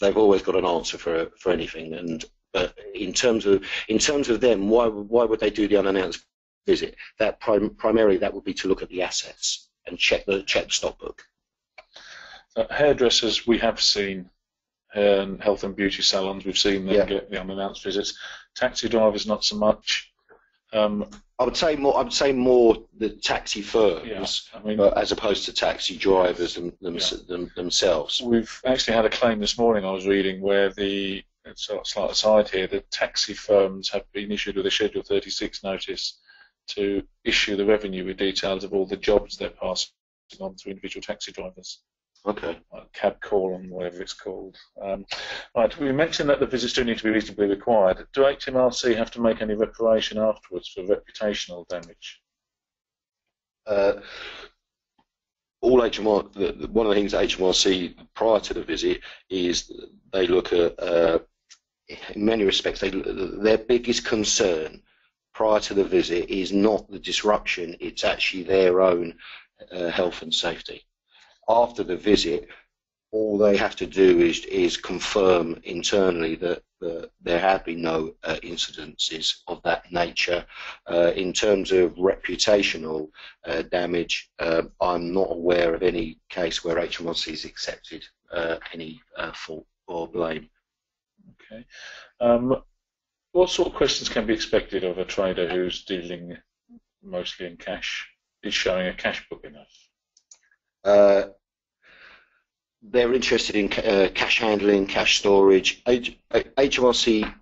they've always got an answer for for anything, and but in terms of in terms of them, why why would they do the unannounced visit? That prim primarily that would be to look at the assets and check the check the stock book. Uh, hairdressers we have seen, um, health and beauty salons we've seen them yeah. get the unannounced visits. Taxi drivers not so much. Um, I would say more. I would say more the taxi firms, yeah, I mean, uh, as opposed to taxi drivers them, them, yeah. them, themselves. We've actually had a claim this morning. I was reading where the sort of slight aside here, the taxi firms have been issued with a Schedule 36 notice to issue the revenue with details of all the jobs they're passing on to individual taxi drivers. Okay. Like cab call and whatever it's called. Um, right, we mentioned that the visits do need to be reasonably required. Do HMRC have to make any reparation afterwards for reputational damage? Uh, all HMR, one of the things that HMRC prior to the visit is they look at, uh, in many respects, they, their biggest concern prior to the visit is not the disruption, it's actually their own uh, health and safety. After the visit, all they have to do is, is confirm internally that, there have been no uh, incidences of that nature. Uh, in terms of reputational uh, damage, uh, I'm not aware of any case where HMRC has accepted uh, any fault or blame. Okay. Um, what sort of questions can be expected of a trader who's dealing mostly in cash? Is showing a cash book enough? they're interested in uh, cash handling, cash storage. H- HMRC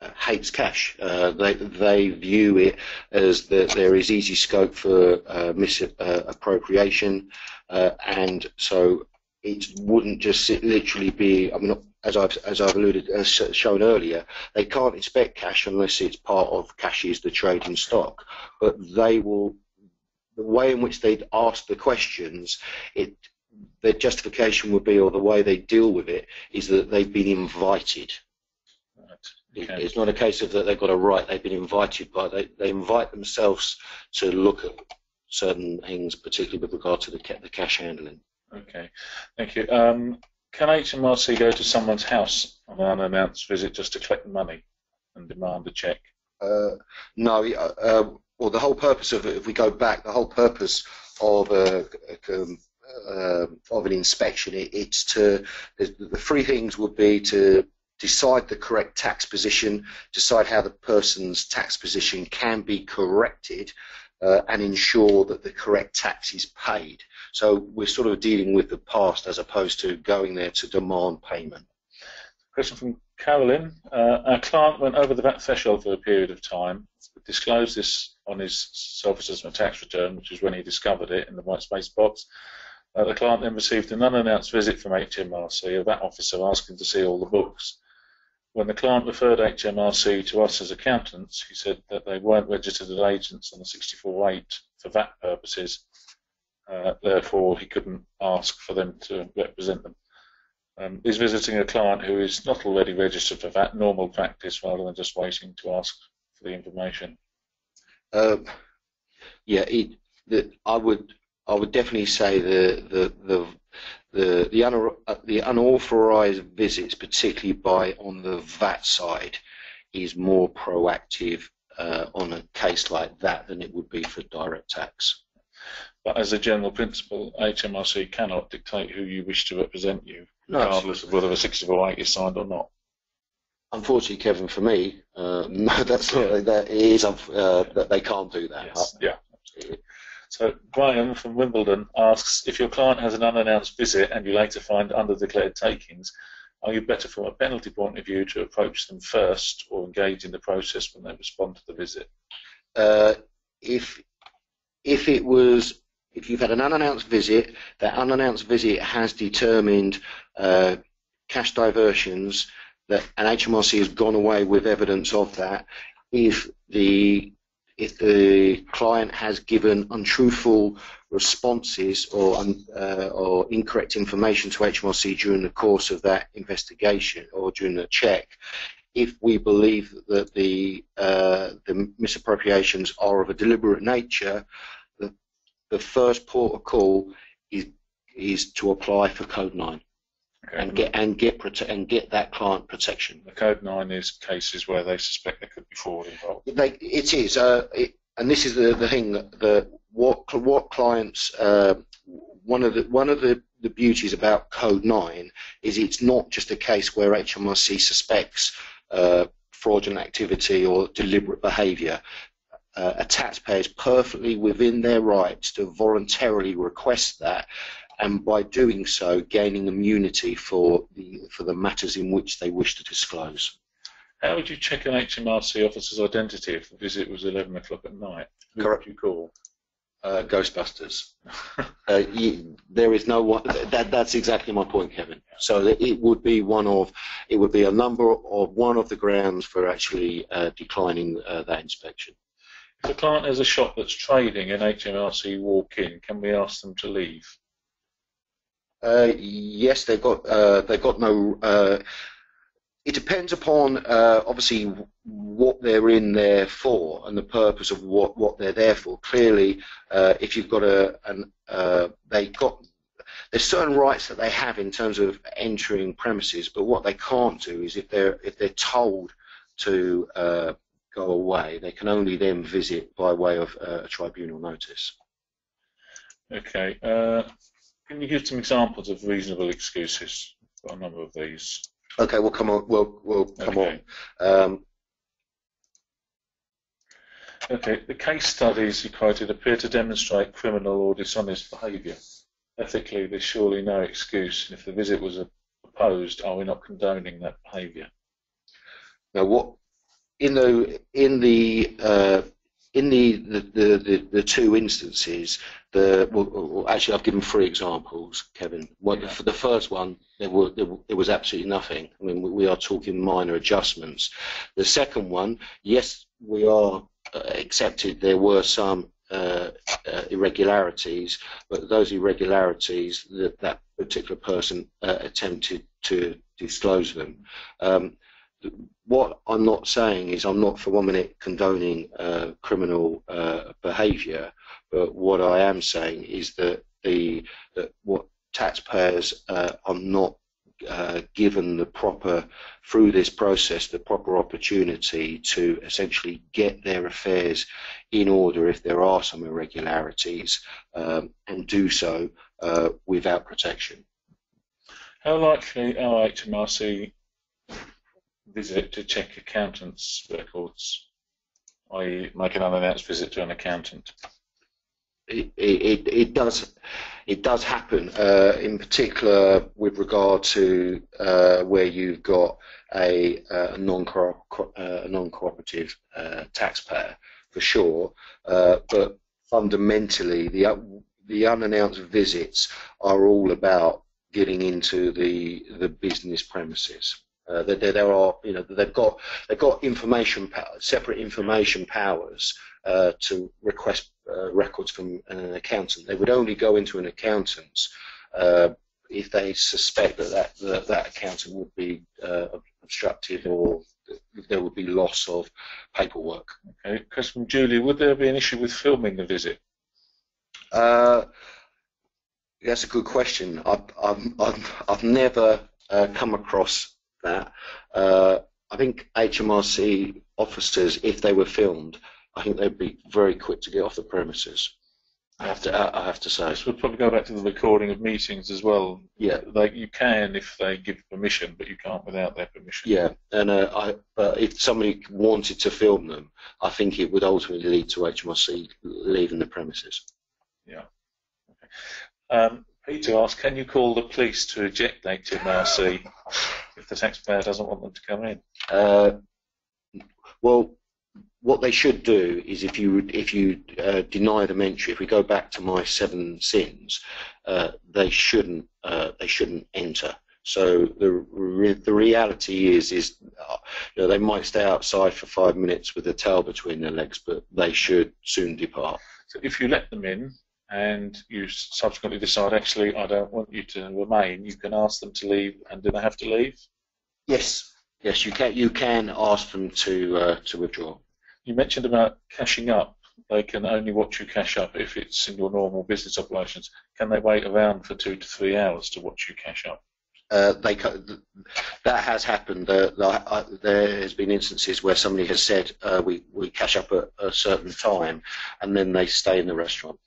uh, hates cash. Uh, they they view it as that there is easy scope for uh, misappropriation, uh, uh, and so it wouldn't just literally be. I mean, as I've as I've alluded as shown earlier, they can't inspect cash unless it's part of Cash's the trading stock. But they will. The way in which they'd ask the questions, it their justification would be, or the way they deal with it, is that they've been invited. Right. Okay. It's not a case of that they've got a right, they've been invited by, they, they invite themselves to look at certain things, particularly with regard to the, the cash handling. Okay, thank you. Um, can HMRC go to someone's house on an unannounced visit just to collect money and demand a cheque? Uh, no, uh, well, the whole purpose of it, if we go back, the whole purpose of a, a, um, uh, of an inspection. It, it's to the, the three things would be to decide the correct tax position, decide how the person's tax position can be corrected, uh, and ensure that the correct tax is paid. So we're sort of dealing with the past as opposed to going there to demand payment. Question from Carolyn. Uh, our client went over the VAT threshold for a period of time, disclosed this on his self-assessment tax return, which is when he discovered it in the white space box. Uh, the client then received an unannounced visit from HMRC, a VAT officer asking to see all the books. When the client referred HMRC to us as accountants, he said that they weren't registered as agents on the 64.8 for VAT purposes, uh, therefore he couldn't ask for them to represent them. Um, is visiting a client who is not already registered for VAT normal practice rather than just waiting to ask for the information? Uh, yeah, it, the, I would I would definitely say the the the the the, un, the unauthorized visits, particularly by on the VAT side, is more proactive uh, on a case like that than it would be for direct tax. But as a general principle, HMRC cannot dictate who you wish to represent you, regardless no, of whether a 64.8 is signed or not. Unfortunately, Kevin, for me, uh, no, that's not, that is uh, that they can't do that. Yes. yeah. Absolutely. So Graham from Wimbledon asks, if your client has an unannounced visit and you later find undeclared takings, are you better from a penalty point of view to approach them first or engage in the process when they respond to the visit? Uh, if if it was if you've had an unannounced visit, that unannounced visit has determined uh, cash diversions that an HMRC has gone away with evidence of that. If the if the client has given untruthful responses or, un, uh, or incorrect information to HMRC during the course of that investigation or during the check, if we believe that the, uh, the misappropriations are of a deliberate nature, the, the first port of call is, is to apply for Code 9. Okay. and get and get and get that client protection. The code nine is cases where they suspect there could be fraud involved. They, it is, uh, it, and this is the, the thing that, that what what clients uh, one of the one of the, the beauties about Code Nine is it's not just a case where HMRC suspects uh, fraudulent activity or deliberate behaviour. Uh, a taxpayer is perfectly within their rights to voluntarily request that and by doing so, gaining immunity for the for the matters in which they wish to disclose. How would you check an HMRC officer's identity if the visit was 11 o'clock at night? Who Correct. would you call? Uh, Ghostbusters. uh, you, there is no one. That, that's exactly my point, Kevin. So it would be one of, it would be a number of one of the grounds for actually uh, declining uh, that inspection. If a client has a shop that's trading and HMRC walk in, can we ask them to leave? Uh, yes, they've got uh, they've got no. Uh, it depends upon uh, obviously what they're in there for and the purpose of what, what they're there for. Clearly, uh, if you've got a an they got there's certain rights that they have in terms of entering premises, but what they can't do is if they're if they're told to go away, they can only then visit by way of a tribunal notice. Okay. Can you give some examples of reasonable excuses? Got a number of these. Okay, we'll come on. We'll we'll come Okay. on. Um, Okay. The case studies you quoted appear to demonstrate criminal or dishonest behaviour. Ethically, there's surely no excuse. And if the visit was opposed, are we not condoning that behaviour? Now, what in the in the uh, in the the, the, the two instances, the well, actually I've given three examples, Kevin. What Yeah. for the first one, there were there, there was absolutely nothing. I mean, we, we are talking minor adjustments. The second one, yes, we are uh, accepted. There were some. Uh, uh, irregularities, but those irregularities that that particular person uh, attempted to disclose them. Um, what I'm not saying is I'm not for one minute condoning uh, criminal uh, behaviour, but what I am saying is that the that what taxpayers uh, are not uh, given the proper through this process the proper opportunity to essentially get their affairs in order if there are some irregularities um, and do so uh, without protection. How likely are HMRC visit to check accountants' records, i.e., make an unannounced visit to an accountant? it, it, it does it does happen uh, in particular with regard to uh, where you've got a, a non uh, non cooperative uh, taxpayer for sure, uh, but fundamentally the the unannounced visits are all about getting into the the business premises. Uh, there, there- are, you know, they've got they've got information power, separate information powers uh, to request uh, records from an accountant. They would only go into an accountant's uh, if they suspect that that, that, that accountant would be uh, obstructive or there would be loss of paperwork. Okay. Question from Julie: Would there be an issue with filming the visit? Uh, that's a good question. I've, I've, I've, I've never uh, come across that. Uh, I think HMRC officers, if they were filmed, I think they'd be very quick to get off the premises. I have to, I have to say. This would probably go back to the recording of meetings as well. Yeah, They, you can if they give permission, but you can't without their permission. yeah. And uh, I, but if somebody wanted to film them, I think it would ultimately lead to HMRC leaving the premises. Um, Peter asked, can you call the police to eject HMRC if the taxpayer doesn't want them to come in? Uh, well, what they should do is if you if you uh, deny them entry, if we go back to my seven sins, uh, they shouldn't uh, they shouldn't enter. So the re- the reality is is uh, you know, they might stay outside for five minutes with a tail between their legs, but they should soon depart. So if you let them in and you subsequently decide, actually, I don't want you to remain, you can ask them to leave, and do they have to leave? Yes, yes, you can you can ask them to uh, to withdraw. You mentioned about cashing up. They can only watch you cash up if it's in your normal business operations. Can they wait around for two to three hours to watch you cash up? uh, they that has happened. Uh, there- uh, there has been instances where somebody has said uh, we we cash up at a certain time, and then they stay in the restaurant.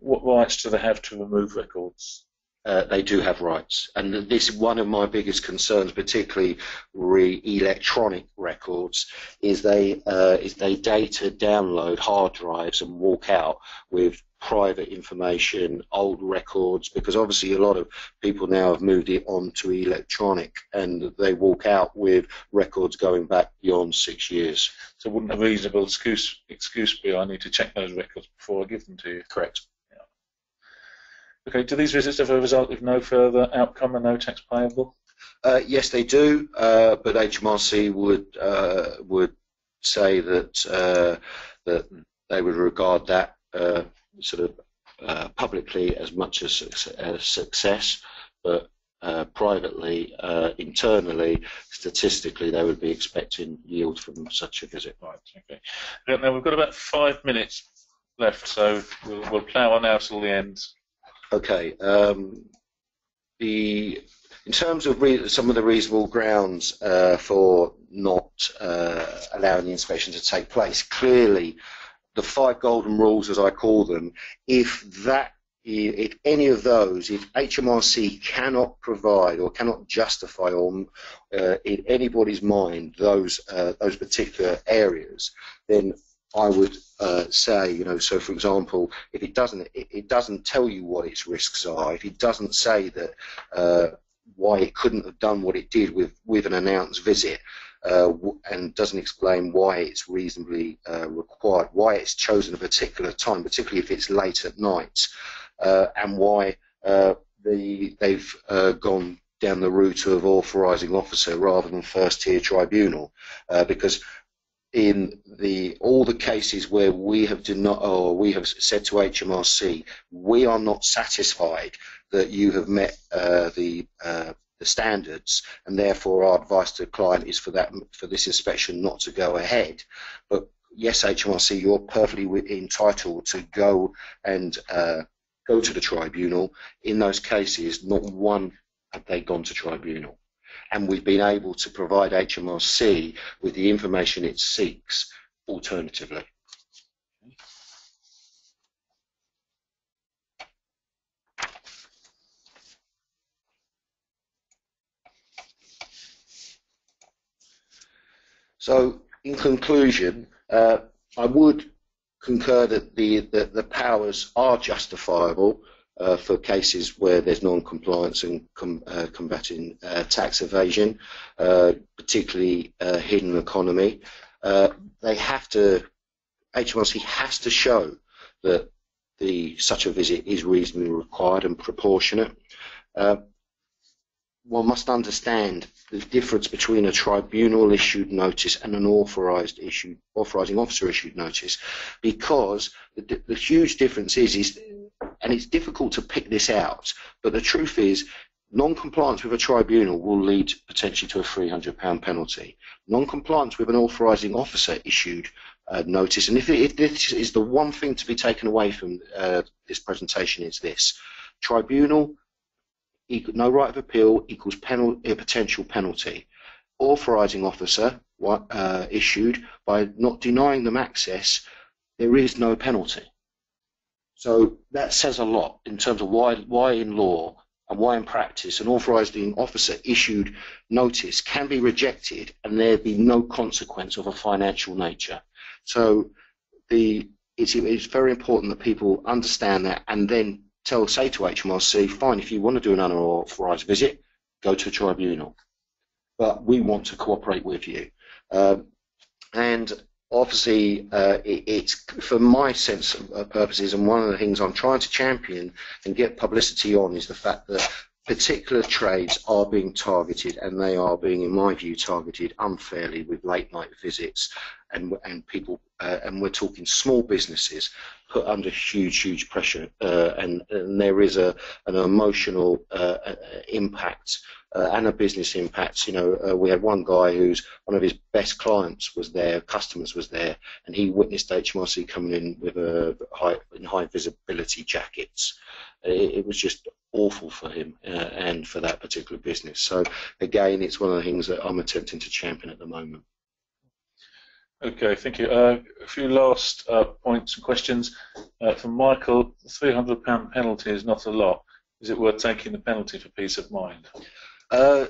What rights do they have to remove records? Uh, they do have rights, and this is one of my biggest concerns, particularly re electronic records, is they uh, is they data download hard drives and walk out with private information, old records, because obviously a lot of people now have moved it on to electronic and they walk out with records going back beyond six years. So wouldn't a reasonable excuse, excuse be I need to check those records before I give them to you? Correct. Okay, do these visits ever result with no further outcome and no tax payable? Uh, yes, they do, uh, but HMRC would uh, would say that uh, that they would regard that uh, sort of uh, publicly as much as a success, but privately, internally, statistically, they would be expecting yield from such a visit. Right. Okay. Now we've got about five minutes left, so we'll, we'll plough on now till the end. Okay. Um, the in terms of some of the reasonable grounds uh, for not uh, allowing the inspection to take place, clearly the five golden rules, as I call them, if that if any of those, if HMRC cannot provide or cannot justify on uh, in anybody's mind those uh, those particular areas, then I would uh, say, you know, so for example, if it doesn't, it, it, doesn't tell you what its risks are. If it doesn't say that uh, why it couldn't have done what it did with with an announced visit, uh, and doesn't explain why it's reasonably uh, required, why it's chosen a particular time, particularly if it's late at night, uh, and why uh, the, they've uh, gone down the route of authorising officer rather than first tier tribunal, because in the all the cases where we have denied or we have said to HMRC we are not satisfied that you have met the the standards, and therefore our advice to the client is for that for this inspection not to go ahead. But yes, HMRC, you're perfectly entitled to go and uh, go to the tribunal. In those cases, not one have they gone to tribunal. And we've been able to provide HMRC with the information it seeks alternatively. So, in conclusion, uh, I would concur that the, the, the powers are justifiable uh, for cases where there's non-compliance and com, uh, combating uh, tax evasion, uh, particularly uh, hidden economy. they have to, HMRC has to show that the such a visit is reasonably required and proportionate one must understand the difference between a tribunal issued notice and an authorized issued authorizing officer issued notice because the, the huge difference is is and it's difficult to pick this out but the truth is non-compliance with a tribunal will lead potentially to a £300 penalty non-compliance with an authorizing officer issued uh, notice and if, if, this is the one thing to be taken away from uh, this presentation is this tribunal no right of appeal equals a potential penalty. Authorising officer uh, issued by not denying them access, there is no penalty. So that says a lot in terms of why, why in law and why in practice an authorising officer issued notice can be rejected and there be no consequence of a financial nature. So the, it's, it's very important that people understand that and then tell say to HMRC, fine, if you want to do an unauthorised visit, go to a tribunal. But we want to cooperate with you. Um, and obviously, uh, it, it's for my sense of purposes, and one of the things I'm trying to champion and get publicity on is the fact that particular trades are being targeted, and they are being, in my view, targeted unfairly with late night visits, and and people, uh, and we're talking small businesses put under huge, huge pressure, uh, and, and, there is a an emotional uh, uh impact uh, and a business impact. You know, uh, we had one guy who's one of his best clients was there, customers was there, and he witnessed HMRC coming in with a high in high visibility jackets. It, it was just awful for him uh, and for that particular business. So again, it's one of the things that I'm attempting to champion at the moment. Okay, thank you. Uh, a few last uh, points and questions. Uh, from Michael, the £300 penalty is not a lot. Is it worth taking the penalty for peace of mind? Uh,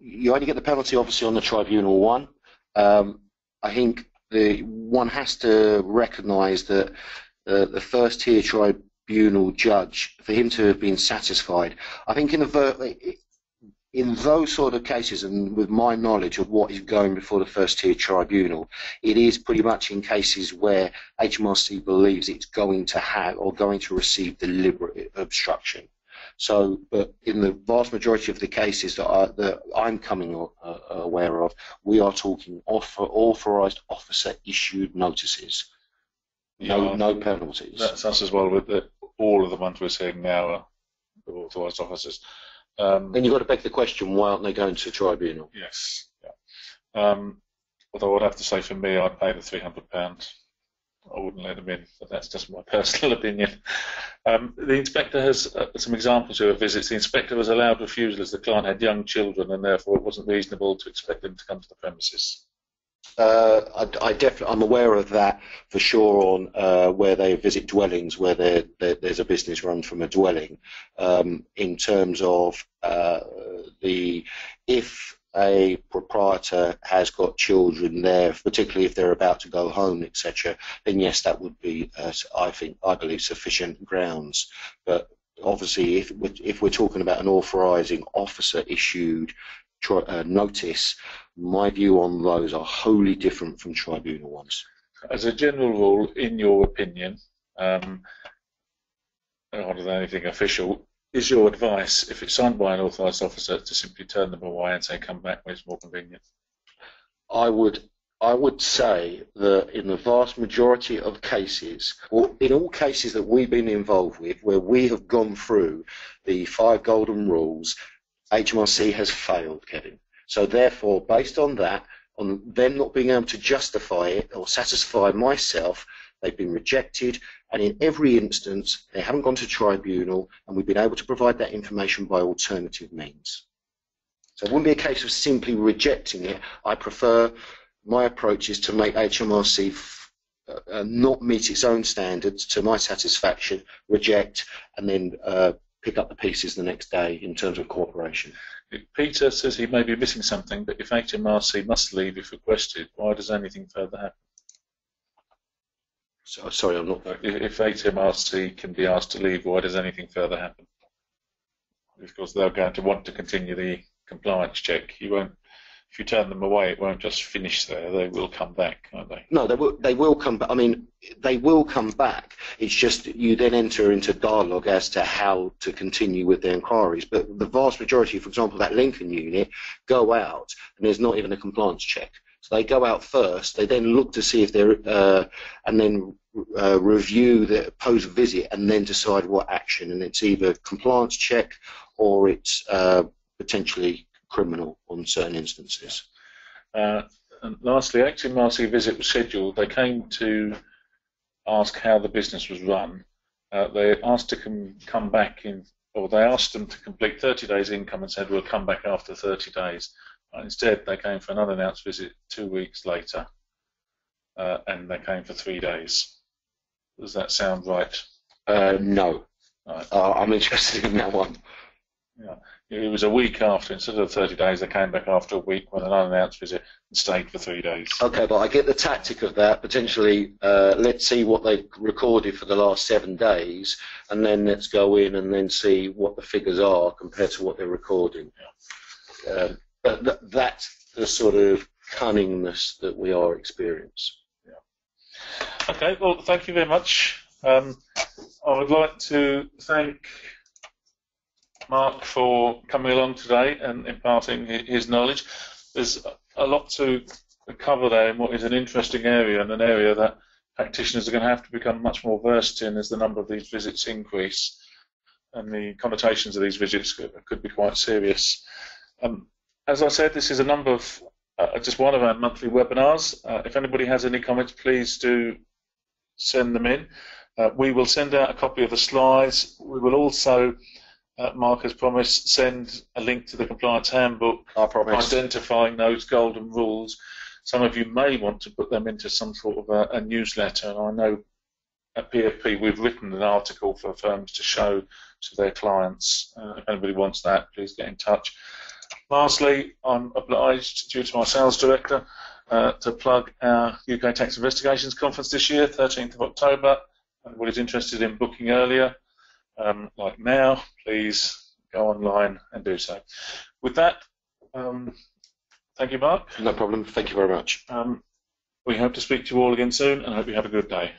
you only get the penalty, obviously, on the tribunal one. Um, I think the one has to recognise that uh, the first tier tribunal judge, for him to have been satisfied, I think in the in those sort of cases, and with my knowledge of what is going before the first tier tribunal, it is pretty much in cases where HMRC believes it's going to have or going to receive deliberate obstruction. So, but in the vast majority of the cases that, I, that I'm coming uh, aware of, we are talking author, authorised officer issued notices. No, yeah, no penalties. That's us as well. With the, all of the ones we're seeing now are authorised officers. Um, then you've got to beg the question: Why aren't they going to tribunal? Yes. Yeah. Um, although I'd have to say, for me, I'd pay the three hundred pounds I wouldn't let them in, but that's just my personal opinion. Um, the inspector has uh, some examples of visits. The inspector was allowed refusal as the client had young children and therefore it wasn't reasonable to expect them to come to the premises. Uh, I, I definitely, I'm aware of that for sure on uh, where they visit dwellings where they're, they're, there's a business run from a dwelling. Um, in terms of uh, the if a proprietor has got children there, particularly if they're about to go home, etc., then yes, that would be, uh, I think, I believe, sufficient grounds. But obviously, if we're, if we're talking about an authorising officer issued uh, notice, my view on those are wholly different from tribunal ones. As a general rule, in your opinion, um, rather than anything official, is your advice, if it's signed by an authorised officer, to simply turn them away and say come back when it's more convenient? I would I would say that in the vast majority of cases, or in all cases that we've been involved with, where we have gone through the five golden rules, HMRC has failed, Kevin. So therefore, based on that, on them not being able to justify it or satisfy myself, they've been rejected, and in every instance, they haven't gone to tribunal, and we've been able to provide that information by alternative means. So it wouldn't be a case of simply rejecting it. I prefer, my approach is to make HMRC uh, uh, not meet its own standards to my satisfaction, reject, and then uh, pick up the pieces the next day in terms of cooperation. Peter says he may be missing something, but if HMRC must leave if requested, why does anything further happen? So, sorry, I'm not. If HMRC can be asked to leave, why does anything further happen? Because they're going to want to continue the compliance check. You won't. If you turn them away, it won't just finish there. They will come back, won't they? No, they will. They will come back. I mean, they will come back. It's just you then enter into dialogue as to how to continue with the inquiries. But the vast majority, for example, that Lincoln unit, go out and there's not even a compliance check. So they go out first. They then look to see if they're, uh, and then uh, review the post visit, and then decide what action. And it's either compliance check or it's uh, potentially criminal on certain instances. Uh, and lastly, HMRC visit was scheduled. They came to ask how the business was run. Uh, they asked to com- come back in, or they asked them to complete 30 days income and said we'll come back after 30 days. Instead, they came for an unannounced visit two weeks later, uh, and they came for three days. Does that sound right? Uh, no. Right. Uh, I'm interested in that one. Yeah. It was a week after, instead of 30 days, they came back after a week with an unannounced visit and stayed for three days. Okay, but I get the tactic of that. Potentially, uh, let's see what they've recorded for the last seven days, and then let's go in and then see what the figures are compared to what they're recording. Yeah. Um, but th- that's the sort of cunningness that we are experiencing. Okay, well, thank you very much. Um, I would like to thank Mark for coming along today and imparting his knowledge. There's a lot to cover there in what is an interesting area and an area that practitioners are going to have to become much more versed in as the number of these visits increase and the connotations of these visits could be quite serious. Um, as I said, this is a number of uh, just one of our monthly webinars. Uh, if anybody has any comments, please do send them in. Uh, we will send out a copy of the slides. We will also, uh, Mark has promised, send a link to the compliance handbook identifying those golden rules. Some of you may want to put them into some sort of a, a newsletter, and I know at PFP we've written an article for firms to show to their clients. Uh, if anybody wants that, please get in touch. Lastly, I'm obliged, due to my sales director, uh, to plug our UK Tax Investigations Conference this year, 13th of October. Who's interested in booking earlier, um, like now, please go online and do so. With that, um, thank you, Mark. No problem. Thank you very much. Um, we hope to speak to you all again soon and hope you have a good day.